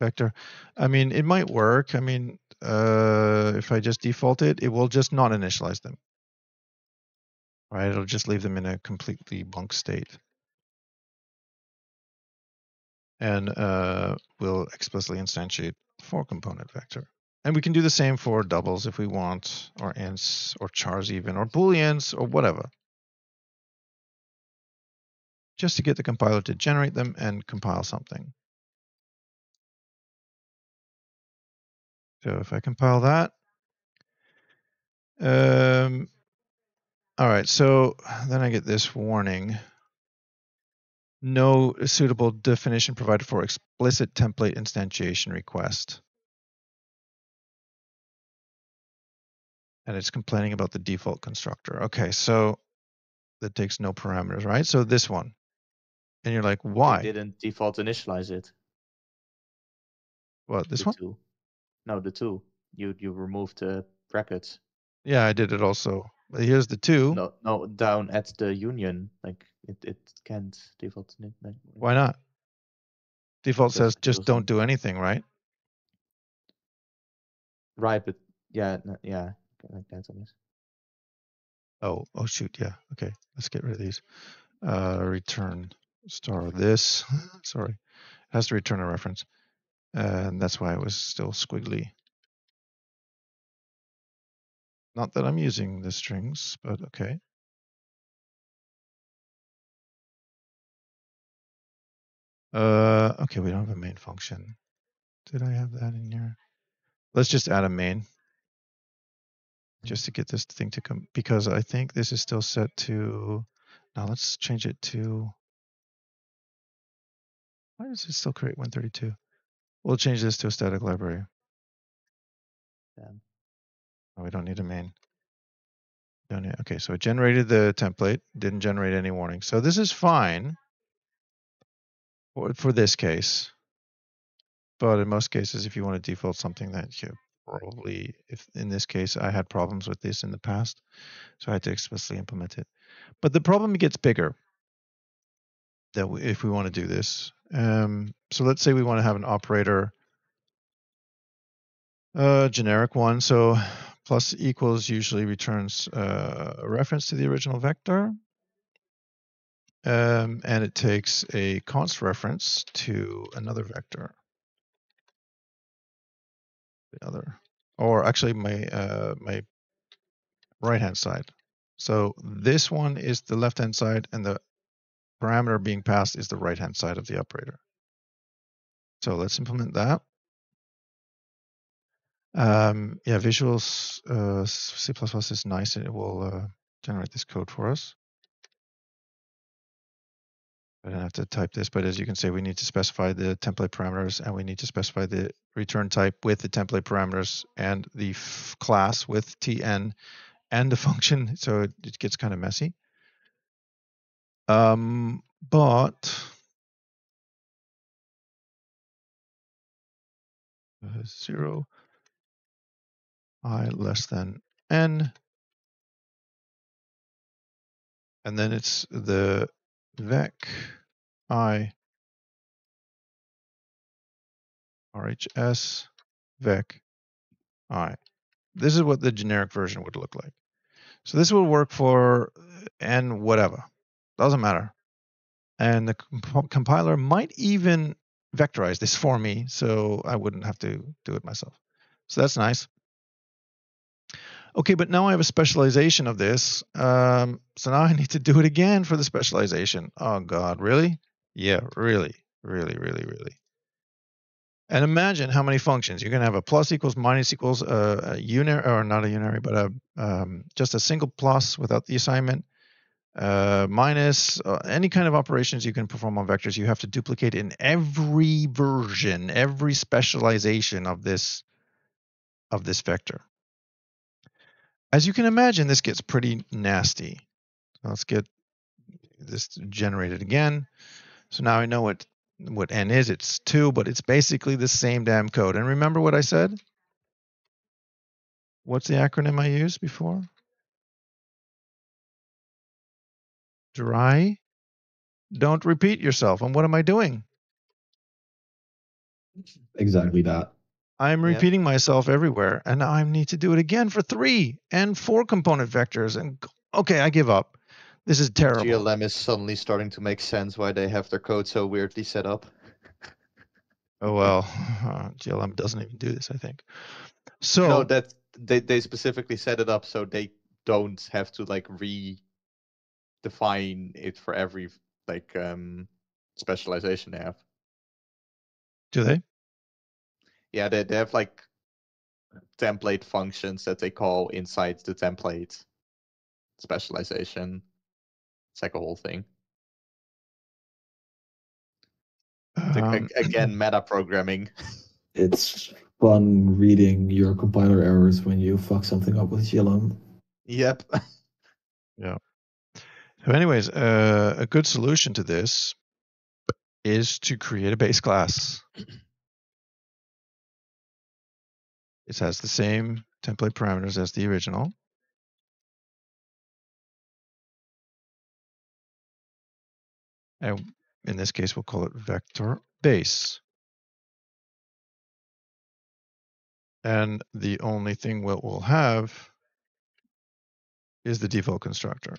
vector. I mean, it might work. I mean, uh, if I just default it, it will just not initialize them. Right? It'll just leave them in a completely bunk state. And uh, we'll explicitly instantiate for component vector. And we can do the same for doubles if we want, or ints, or chars even, or booleans, or whatever. Just to get the compiler to generate them and compile something. So if I compile that, um, all right, so then I get this warning. No suitable definition provided for explicit template instantiation request. And it's complaining about the default constructor. Okay, so that takes no parameters, right? So this one. And you're like, why? didn't default initialize it. What, this the one? Two. No, the two. You you removed the brackets. Yeah, I did it also. But here's the two. No, no, down at the union. Like it, it can't default. like, Why not? Default says just don't do anything, right? Right, but yeah, yeah, like that. I guess. Oh, oh shoot, yeah. Okay, let's get rid of these. Uh, return star this. Sorry, it has to return a reference, and that's why it was still squiggly. Not that I'm using the strings, but okay. Uh, okay, we don't have a main function. Did I have that in here? Let's just add a main. Just to get this thing to come, because I think this is still set to, now let's change it to, why does it still create 132? We'll change this to a static library. Damn. Oh, we don't need a main. Don't need, okay, so it generated the template, didn't generate any warning. So this is fine for, for this case. But in most cases, if you want to default something that you probably, if in this case, I had problems with this in the past, so I had to explicitly implement it. But the problem gets bigger that we, if we want to do this. Um, so let's say we want to have an operator, a generic one. So plus equals usually returns uh, a reference to the original vector. Um, and it takes a const reference to another vector. The other, or actually my uh, my right hand side. So this one is the left hand side, and the parameter being passed is the right hand side of the operator. So let's implement that. Um, yeah, Visual uh, C++ is nice, and it will uh, generate this code for us. I don't have to type this, but as you can see, we need to specify the template parameters and we need to specify the return type with the template parameters and the class with tn and the function. So it, it gets kind of messy. Um, but zero i less than n, and then it's the vec i RHS vec i. This is what the generic version would look like. So this will work for n whatever, doesn't matter. And the comp compiler might even vectorize this for me, so I wouldn't have to do it myself. So that's nice. Okay, but now I have a specialization of this. Um, so now I need to do it again for the specialization. Oh God, really? Yeah, really, really, really, really. And imagine how many functions you're going to have a plus equals minus equals uh, a unary or not a unary, but a um, just a single plus without the assignment. Uh, minus uh, any kind of operations you can perform on vectors, you have to duplicate in every version, every specialization of this of this vector. As you can imagine, this gets pretty nasty. So let's get this generated again. So now I know what what n is. It's 2, but it's basically the same damn code. And remember what I said? What's the acronym I used before? Dry. Don't repeat yourself. And what am I doing? Exactly that. I'm Yep. repeating myself everywhere, and now I need to do it again for three and four component vectors. And okay, I give up. This is terrible. GLM is suddenly starting to make sense why they have their code so weirdly set up. Oh well, uh, GLM doesn't even do this. I think. So No, that they they specifically set it up so they don't have to like redefine it for every like um specialization they have. do they? Yeah, they they have like template functions that they call inside the template specialization. It's like a whole thing. Um, again, meta programming. It's fun reading your compiler errors when you fuck something up with GLM. yep. So, anyways, uh, a good solution to this is to create a base class. It has the same template parameters as the original. And in this case, we'll call it vector base. And the only thing we'll have is the default constructor.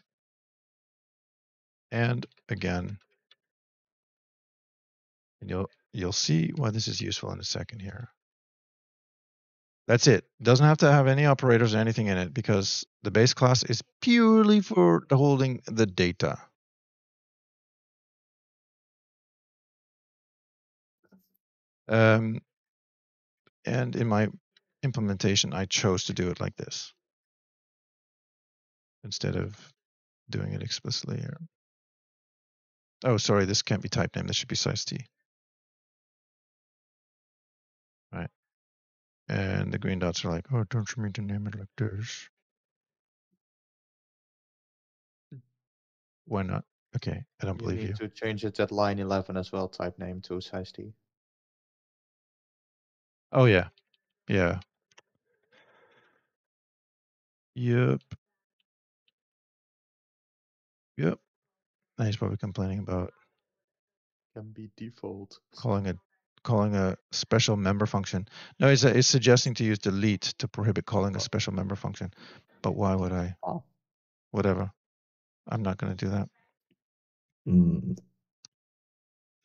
And again, and you'll you'll see why this is useful in a second here. That's it. Doesn't have to have any operators or anything in it because the base class is purely for holding the data. Um, and in my implementation, I chose to do it like this instead of doing it explicitly here. Oh, sorry, this can't be type name. This should be size t. Right. And the green dots are like, oh, don't you mean to name it like this? Why not? Okay, I don't You believe need you. to change it at line 11 as well, type name to size T. Oh yeah, yeah. Yep. Yep. Now he's probably complaining about Can be default. calling a calling a special member function. No, he's, he's suggesting to use delete to prohibit calling a special member function. But why would I? Oh. Whatever. I'm not going to do that. Mm,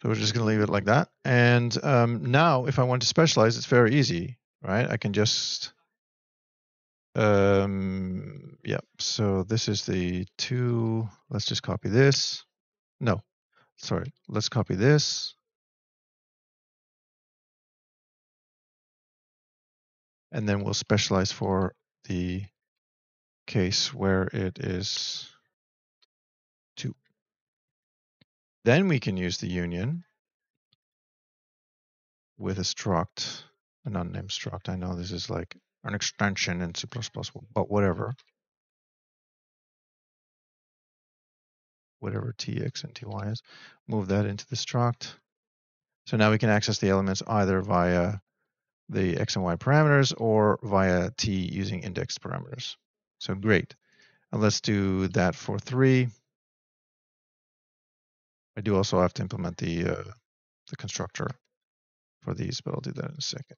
So we're just going to leave it like that. And um, now, if I want to specialize, it's very easy, right? I can just, um, yeah. So this is the two. Let's just copy this. No, sorry. Let's copy this. And then we'll specialize for the case where it is two. Then we can use the union with a struct, an unnamed struct. I know this is like an extension in C++, but whatever. Whatever tx and ty is, move that into the struct. So now we can access the elements either via the x and y parameters or via t using indexed parameters. So great. And let's do that for three. I do also have to implement the uh, the constructor for these, but I'll do that in a second.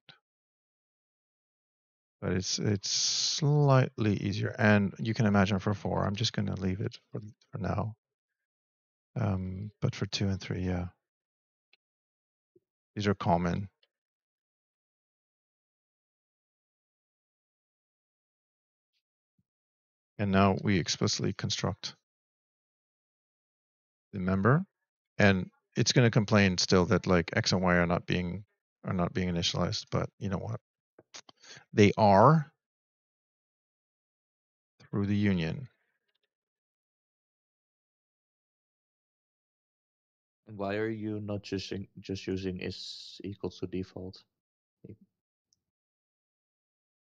But it's it's slightly easier, and you can imagine for four, I'm just going to leave it for, for now. Um, but for two and three, yeah, these are common. And now we explicitly construct the member, and it's going to complain still that like x and y are not being are not being initialized, but you know what? They are through the union. And why are you not just using, just using is equals to default?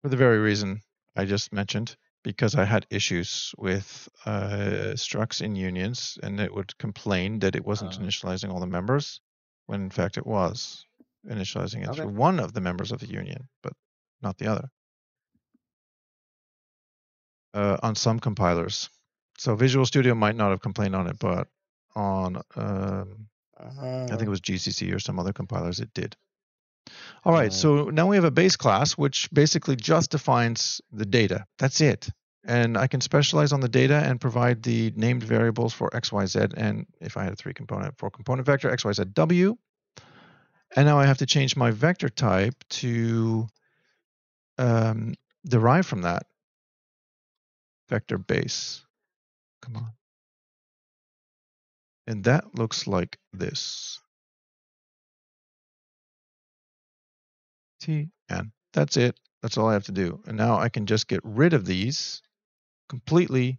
for the very reason I just mentioned, because I had issues with uh, structs in unions, and it would complain that it wasn't Ah. initializing all the members, when in fact it was initializing it Okay. through one of the members of the union, but not the other. Uh, on some compilers, so Visual Studio might not have complained on it, but on um, I think it was GCC or some other compilers, it did. All right, Right. so now we have a base class which basically just defines the data. That's it. And I can specialize on the data and provide the named variables for x, y, z, and if I had a three component, four component vector, x, y, z, w. And now I have to change my vector type to um, derive from that vector base. Come on. And that looks like this. T N. That's it. That's all I have to do. And now I can just get rid of these completely.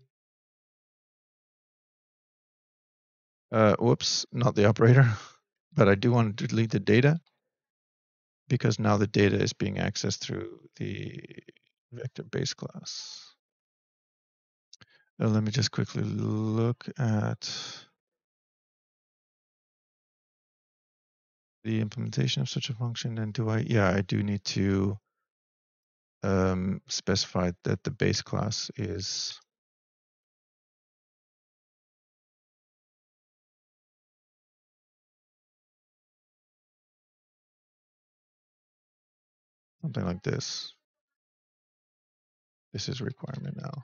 Uh, whoops, not the operator, but I do want to delete the data because now the data is being accessed through the vector base class. Uh, let me just quickly look at the implementation of such a function. And do I, yeah, I do need to um, specify that the base class is something like this. This is a requirement now.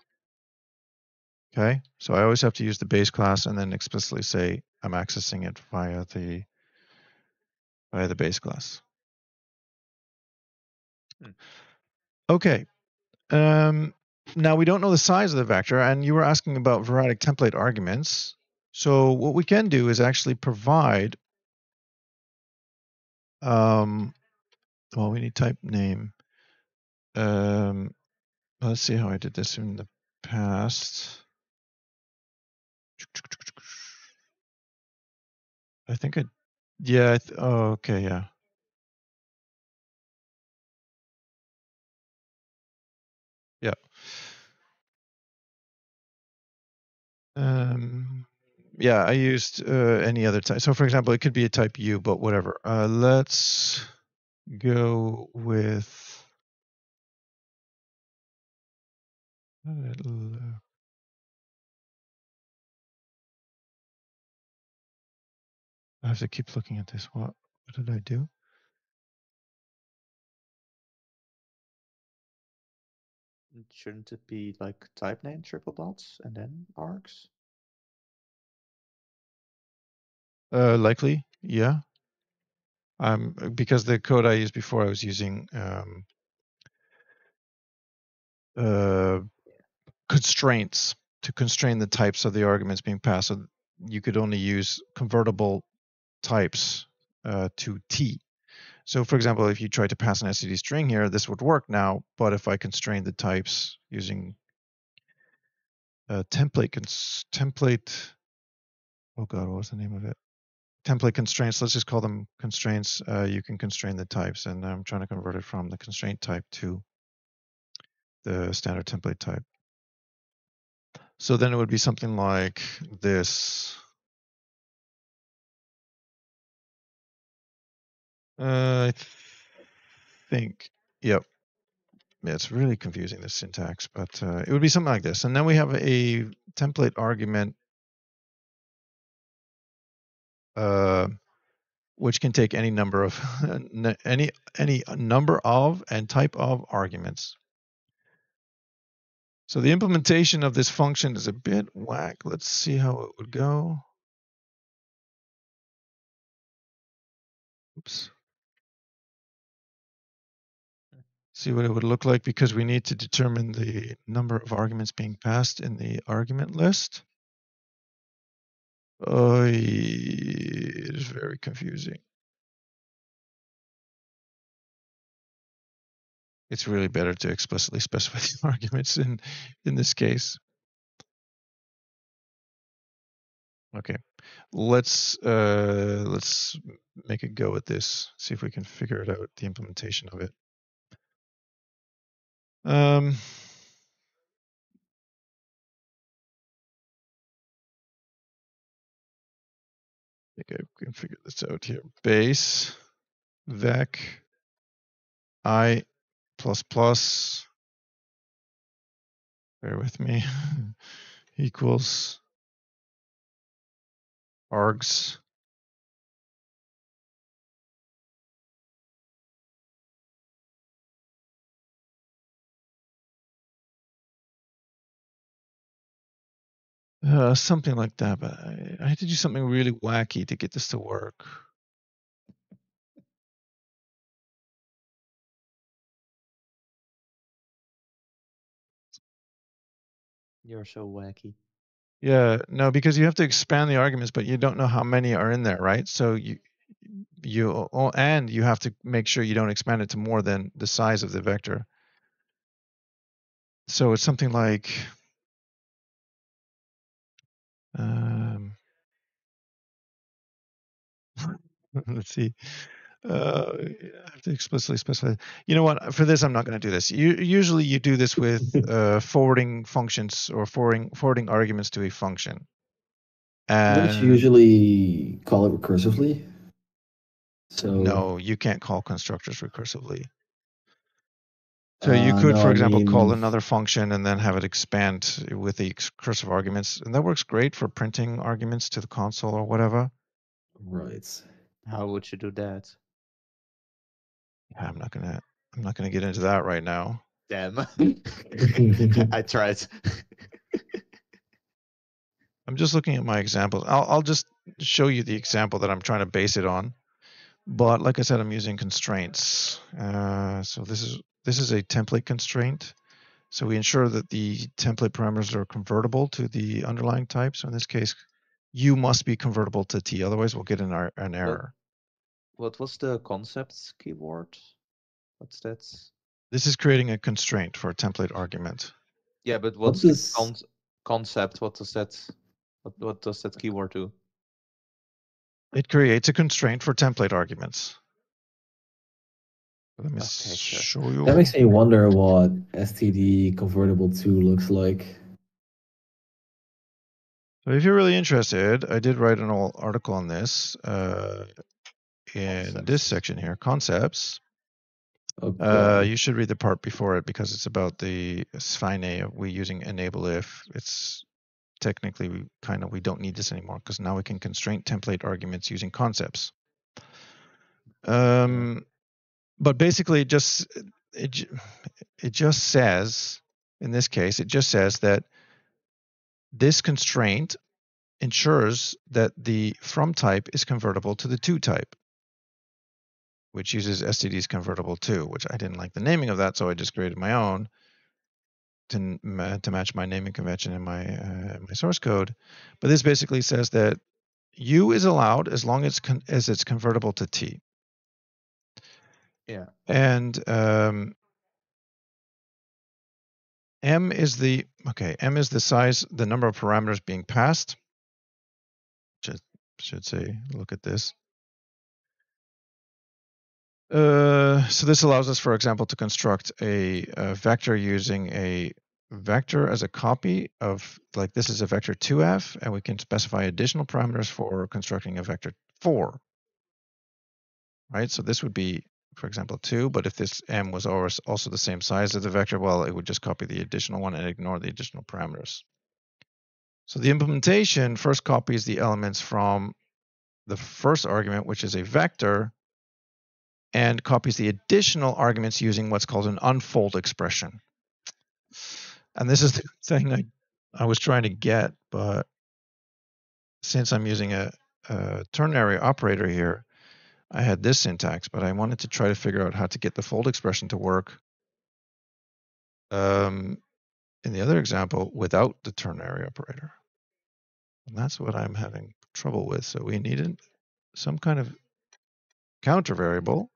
Okay, so I always have to use the base class and then explicitly say I'm accessing it via the via the base class. Hmm. Okay. Um, now we don't know the size of the vector, and you were asking about variadic template arguments. So what we can do is actually provide. Um, well, we need type name. Um, let's see how I did this in the past. I think I, yeah. I th- oh, okay, yeah. Yeah. Um, yeah, I used uh, any other type. So, for example, it could be a type U, but whatever. Uh, let's go with. how did it look? I have to keep looking at this. What what did I do? Shouldn't it be like type name triple dots and then args? Uh, likely, yeah. Um, because the code I used before, I was using um, uh, constraints to constrain the types of the arguments being passed. So you could only use convertible types uh, to T. So, for example, if you try to pass an STD string here, this would work now. But if I constrain the types using uh, template template, oh god, what was the name of it? Template constraints. Let's just call them constraints. Uh, you can constrain the types, and I'm trying to convert it from the constraint type to the standard template type. So then it would be something like this. Uh, I th- think, yep. Yeah, it's really confusing, this syntax, but uh, it would be something like this. And then we have a template argument, uh, which can take any number of any any number of and type of arguments. So the implementation of this function is a bit whack. Let's see how it would go. Oops. See what it would look like because we need to determine the number of arguments being passed in the argument list. Oh, it is very confusing. It's really better to explicitly specify the arguments in in this case. Okay, let's uh, let's make a go at this. See if we can figure it out. The implementation of it. Um, think I can figure this out here. Base vec i plus plus. Bear with me. equals args Uh, something like that, but I, I had to do something really wacky to get this to work. You're so wacky. Yeah, no, because you have to expand the arguments, but you don't know how many are in there, right? So you you oh, and you have to make sure you don't expand it to more than the size of the vector. So it's something like um, let's see. Uh, I have to explicitly specify. You know what? For this, I'm not going to do this. You, usually, you do this with uh, forwarding functions or forwarding forwarding arguments to a function. Don't you usually call it recursively? So no, you can't call constructors recursively. So you Uh, could, no, for I example, call another function and then have it expand with the cursive arguments, and that works great for printing arguments to the console or whatever. Right. How would you do that? I'm not gonna, I'm not gonna get into that right now. Damn. I tried. I'm just looking at my examples. I'll, I'll just show you the example that I'm trying to base it on. But like I said, I'm using constraints. Uh, so this is this is a template constraint. So we ensure that the template parameters are convertible to the underlying type. So in this case, U must be convertible to T, otherwise we'll get an, an error. What was the concepts keyword? What's that? This is creating a constraint for a template argument. Yeah, but What what's does- the con- concept? What does that? What what does that keyword do? It creates a constraint for template arguments. Let me Okay, s- sure. show you. That makes me wonder what STD convertible to looks like. So if you're really interested, I did write an whole article on this uh, in this section here, concepts. Okay. Uh, you should read the part before it because it's about the SFINAE of we using enable if. It's technically we kind of we don't need this anymore because now we can constrain template arguments using concepts. Um, but basically, it just it it just says in this case it just says that this constraint ensures that the from type is convertible to the to type which uses std's convertible to, which I didn't like the naming of that, so I just created my own to, to match my naming convention in my uh, my source code. But this basically says that u is allowed as long as con- as it's convertible to t. Yeah. And um, m is the okay. M is the size, the number of parameters being passed. Should should say, look at this. Uh, so this allows us, for example, to construct a, a vector using a vector as a copy of, like this is a vector 2f, and we can specify additional parameters for constructing a vector 4. Right, so this would be, for example, 2, but if this m was also the same size as the vector, well, it would just copy the additional one and ignore the additional parameters. So the implementation first copies the elements from the first argument, which is a vector, and copies the additional arguments using what's called an unfold expression. And this is the thing I, I was trying to get, but since I'm using a, a ternary operator here, I had this syntax, but I wanted to try to figure out how to get the fold expression to work um, in the other example without the ternary operator. And that's what I'm having trouble with. So we needed some kind of counter variable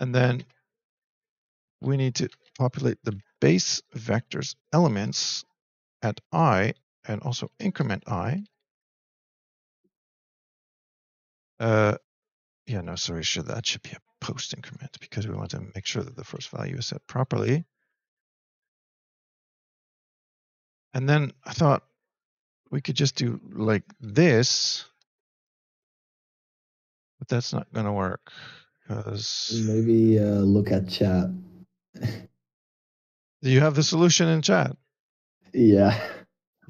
and then we need to populate the base vector's elements at i and also increment i. Uh, yeah, no, sorry, should that should be a post increment because we want to make sure that the first value is set properly. And then I thought we could just do like this, but that's not going to work because Maybe uh, look at chat. do you have the solution in chat? yeah.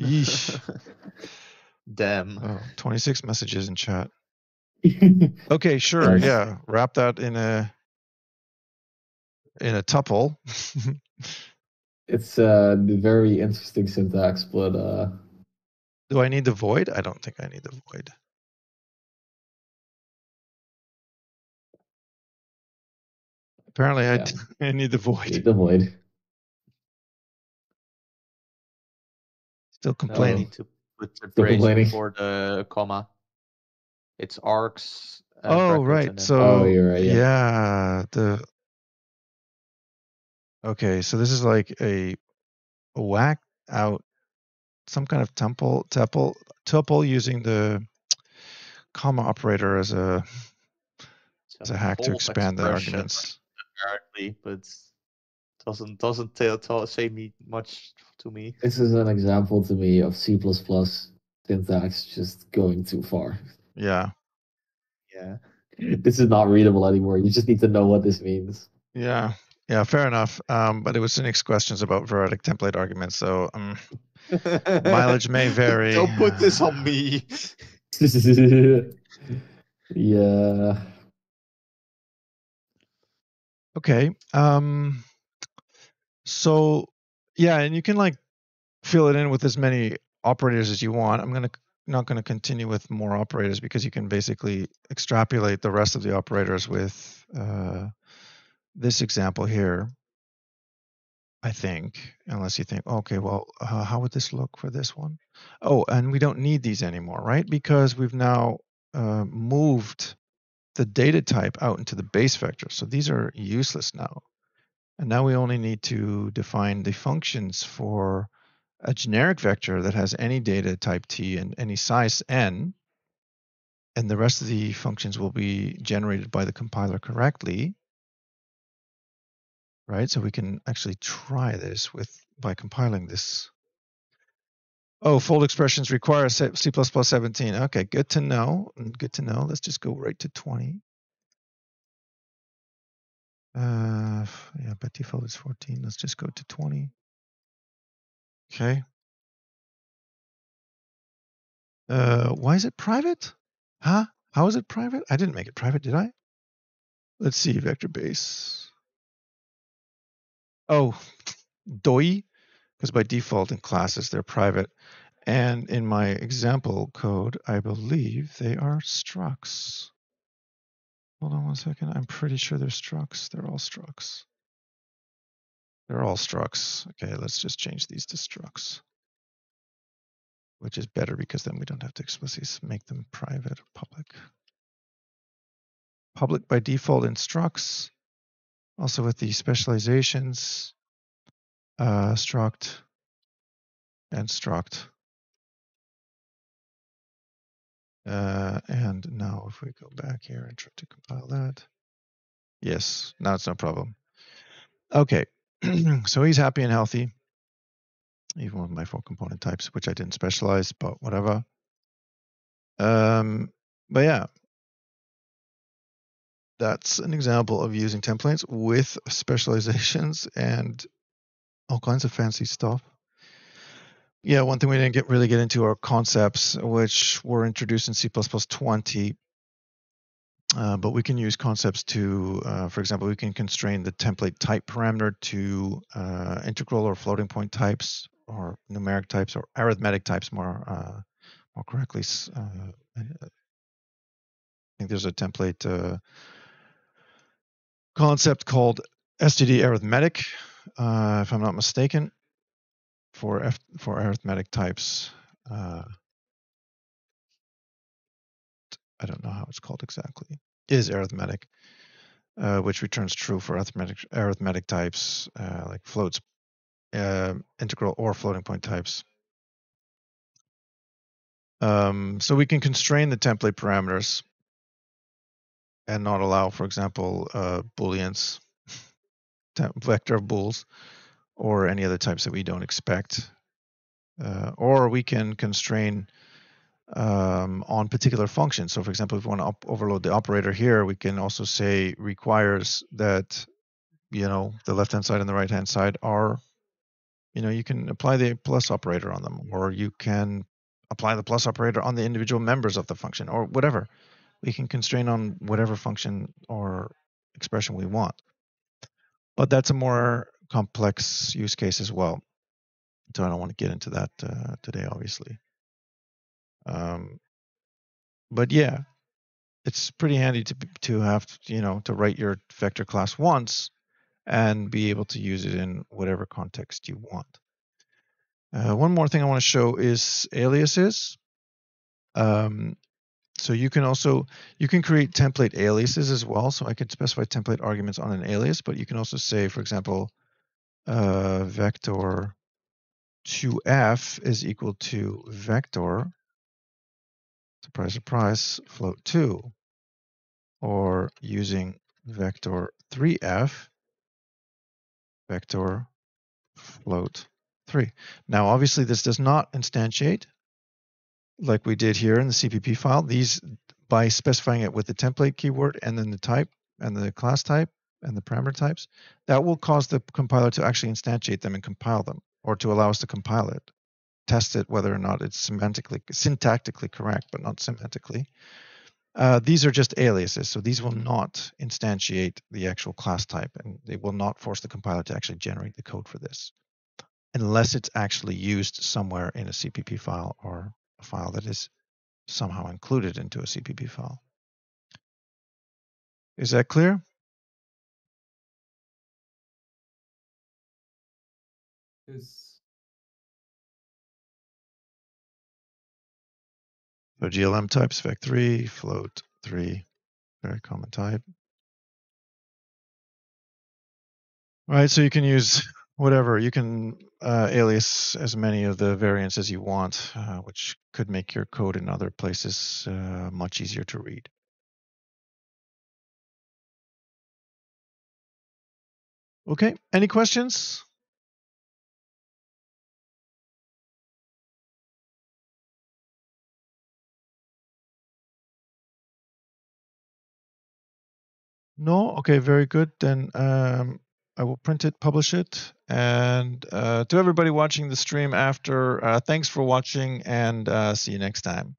Yeesh. Damn. Oh, 26 messages in chat. Okay, sure. Yeah, wrap that in a in a tuple. it's uh, very interesting syntax, but uh, Do I need the void? I don't think I need the void. Apparently, I, Yeah. d- I need the void. need the void. Still No, complaining. need to put the Still brace complaining. before the comma. It's args. and Oh, right. Oh, so Oh, you're right, yeah. yeah, the okay. So this is like a whack out some kind of temple tuple tuple using the comma operator as a it's as a hack to expand the arguments. Apparently, but doesn't doesn't tell, tell say me much to me. This is an example to me of C syntax just going too far. Yeah, Yeah. This is not readable anymore. You just need to know what this means. yeah, yeah. Fair enough. Um, but it was the next questions about variadic template arguments, so um, mileage may vary. Don't put this on me. yeah. Okay. Um so yeah, and you can like fill it in with as many operators as you want. I'm gonna not going to continue with more operators because you can basically extrapolate the rest of the operators with uh, this example here. I think, unless you think, okay, well, uh, how would this look for this one? Oh, and we don't need these anymore, right? Because we've now uh, moved the data type out into the base vector. So these are useless now. And now we only need to define the functions for a generic vector that has any data type t and any size n, and the rest of the functions will be generated by the compiler correctly, right? So we can actually try this with by compiling this. Oh, fold expressions require C++ 17. Okay, good to know. Good to know. Let's just go right to 20. Uh, yeah, by default it's 14. Let's just go to 20. Okay. Uh, why is it private? Huh? How is it private? I didn't make it private, did I? Let's see, vector base. Oh, DOI, because by default in classes they're private. And in my example code, I believe they are structs. Hold on one second. I'm pretty sure they're structs. They're all structs. They're all structs. Okay, let's just change these to structs, which is better because then we don't have to explicitly make them private or public. Public by default in structs. Also with the specializations, uh, struct and struct. Uh, and now if we go back here and try to compile that, yes, now it's no problem. Okay, so he's happy and healthy, even with my four component types, which I didn't specialize, but whatever. Um, but yeah, that's an example of using templates with specializations and all kinds of fancy stuff. Yeah, one thing we didn't get really get into are concepts, which were introduced in C++ 20 uh, but we can use concepts to, uh, for example, we can constrain the template type parameter to uh, integral or floating point types or numeric types or arithmetic types more uh, more correctly. Uh, I think there's a template uh, concept called STD arithmetic, if I'm not mistaken, for F for arithmetic types. I don't know how it's called exactly, is arithmetic, uh, which returns true for arithmetic arithmetic types uh, like floats, uh, integral or floating point types. Um, so we can constrain the template parameters and not allow, for example, uh, booleans, vector of bools, or any other types that we don't expect. Uh, or we can constrain um, on particular functions. So for example, if we want to overload the operator here, we can also say requires that, you know, the left-hand side and the right-hand side are, you know, you can apply the plus operator on them, or you can apply the plus operator on the individual members of the function, or whatever. We can constrain on whatever function or expression we want. But that's a more complex use case as well. So I don't want to get into that uh, today, obviously. Um, but yeah, it's pretty handy to to have you know to write your vector class once and be able to use it in whatever context you want. Uh, one more thing I want to show is aliases. Um, so you can also you can create template aliases as well. So I can specify template arguments on an alias, but you can also say, for example, uh, vector 2f is equal to vector surprise, surprise, float 2, or using vector 3f, vector float 3. Now, obviously, this does not instantiate like we did here in the CPP file. These, by specifying it with the template keyword and then the type and the class type and the parameter types, that will cause the compiler to actually instantiate them and compile them, or to allow us to compile it test it whether or not it's semantically syntactically correct, but not semantically. Uh, these are just aliases, so these will not instantiate the actual class type, and they will not force the compiler to actually generate the code for this. unless it's actually used somewhere in a CPP file or a file that is somehow included into a CPP file. Is that clear? Is So GLM types, vec3, float 3, very common type. All right, so you can use whatever. You can uh, alias as many of the variants as you want, uh, which could make your code in other places uh, much easier to read. Okay, any questions? No? Okay, very good. Then um, I will print it, publish it. And uh, to everybody watching the stream after, uh, thanks for watching and uh, see you next time.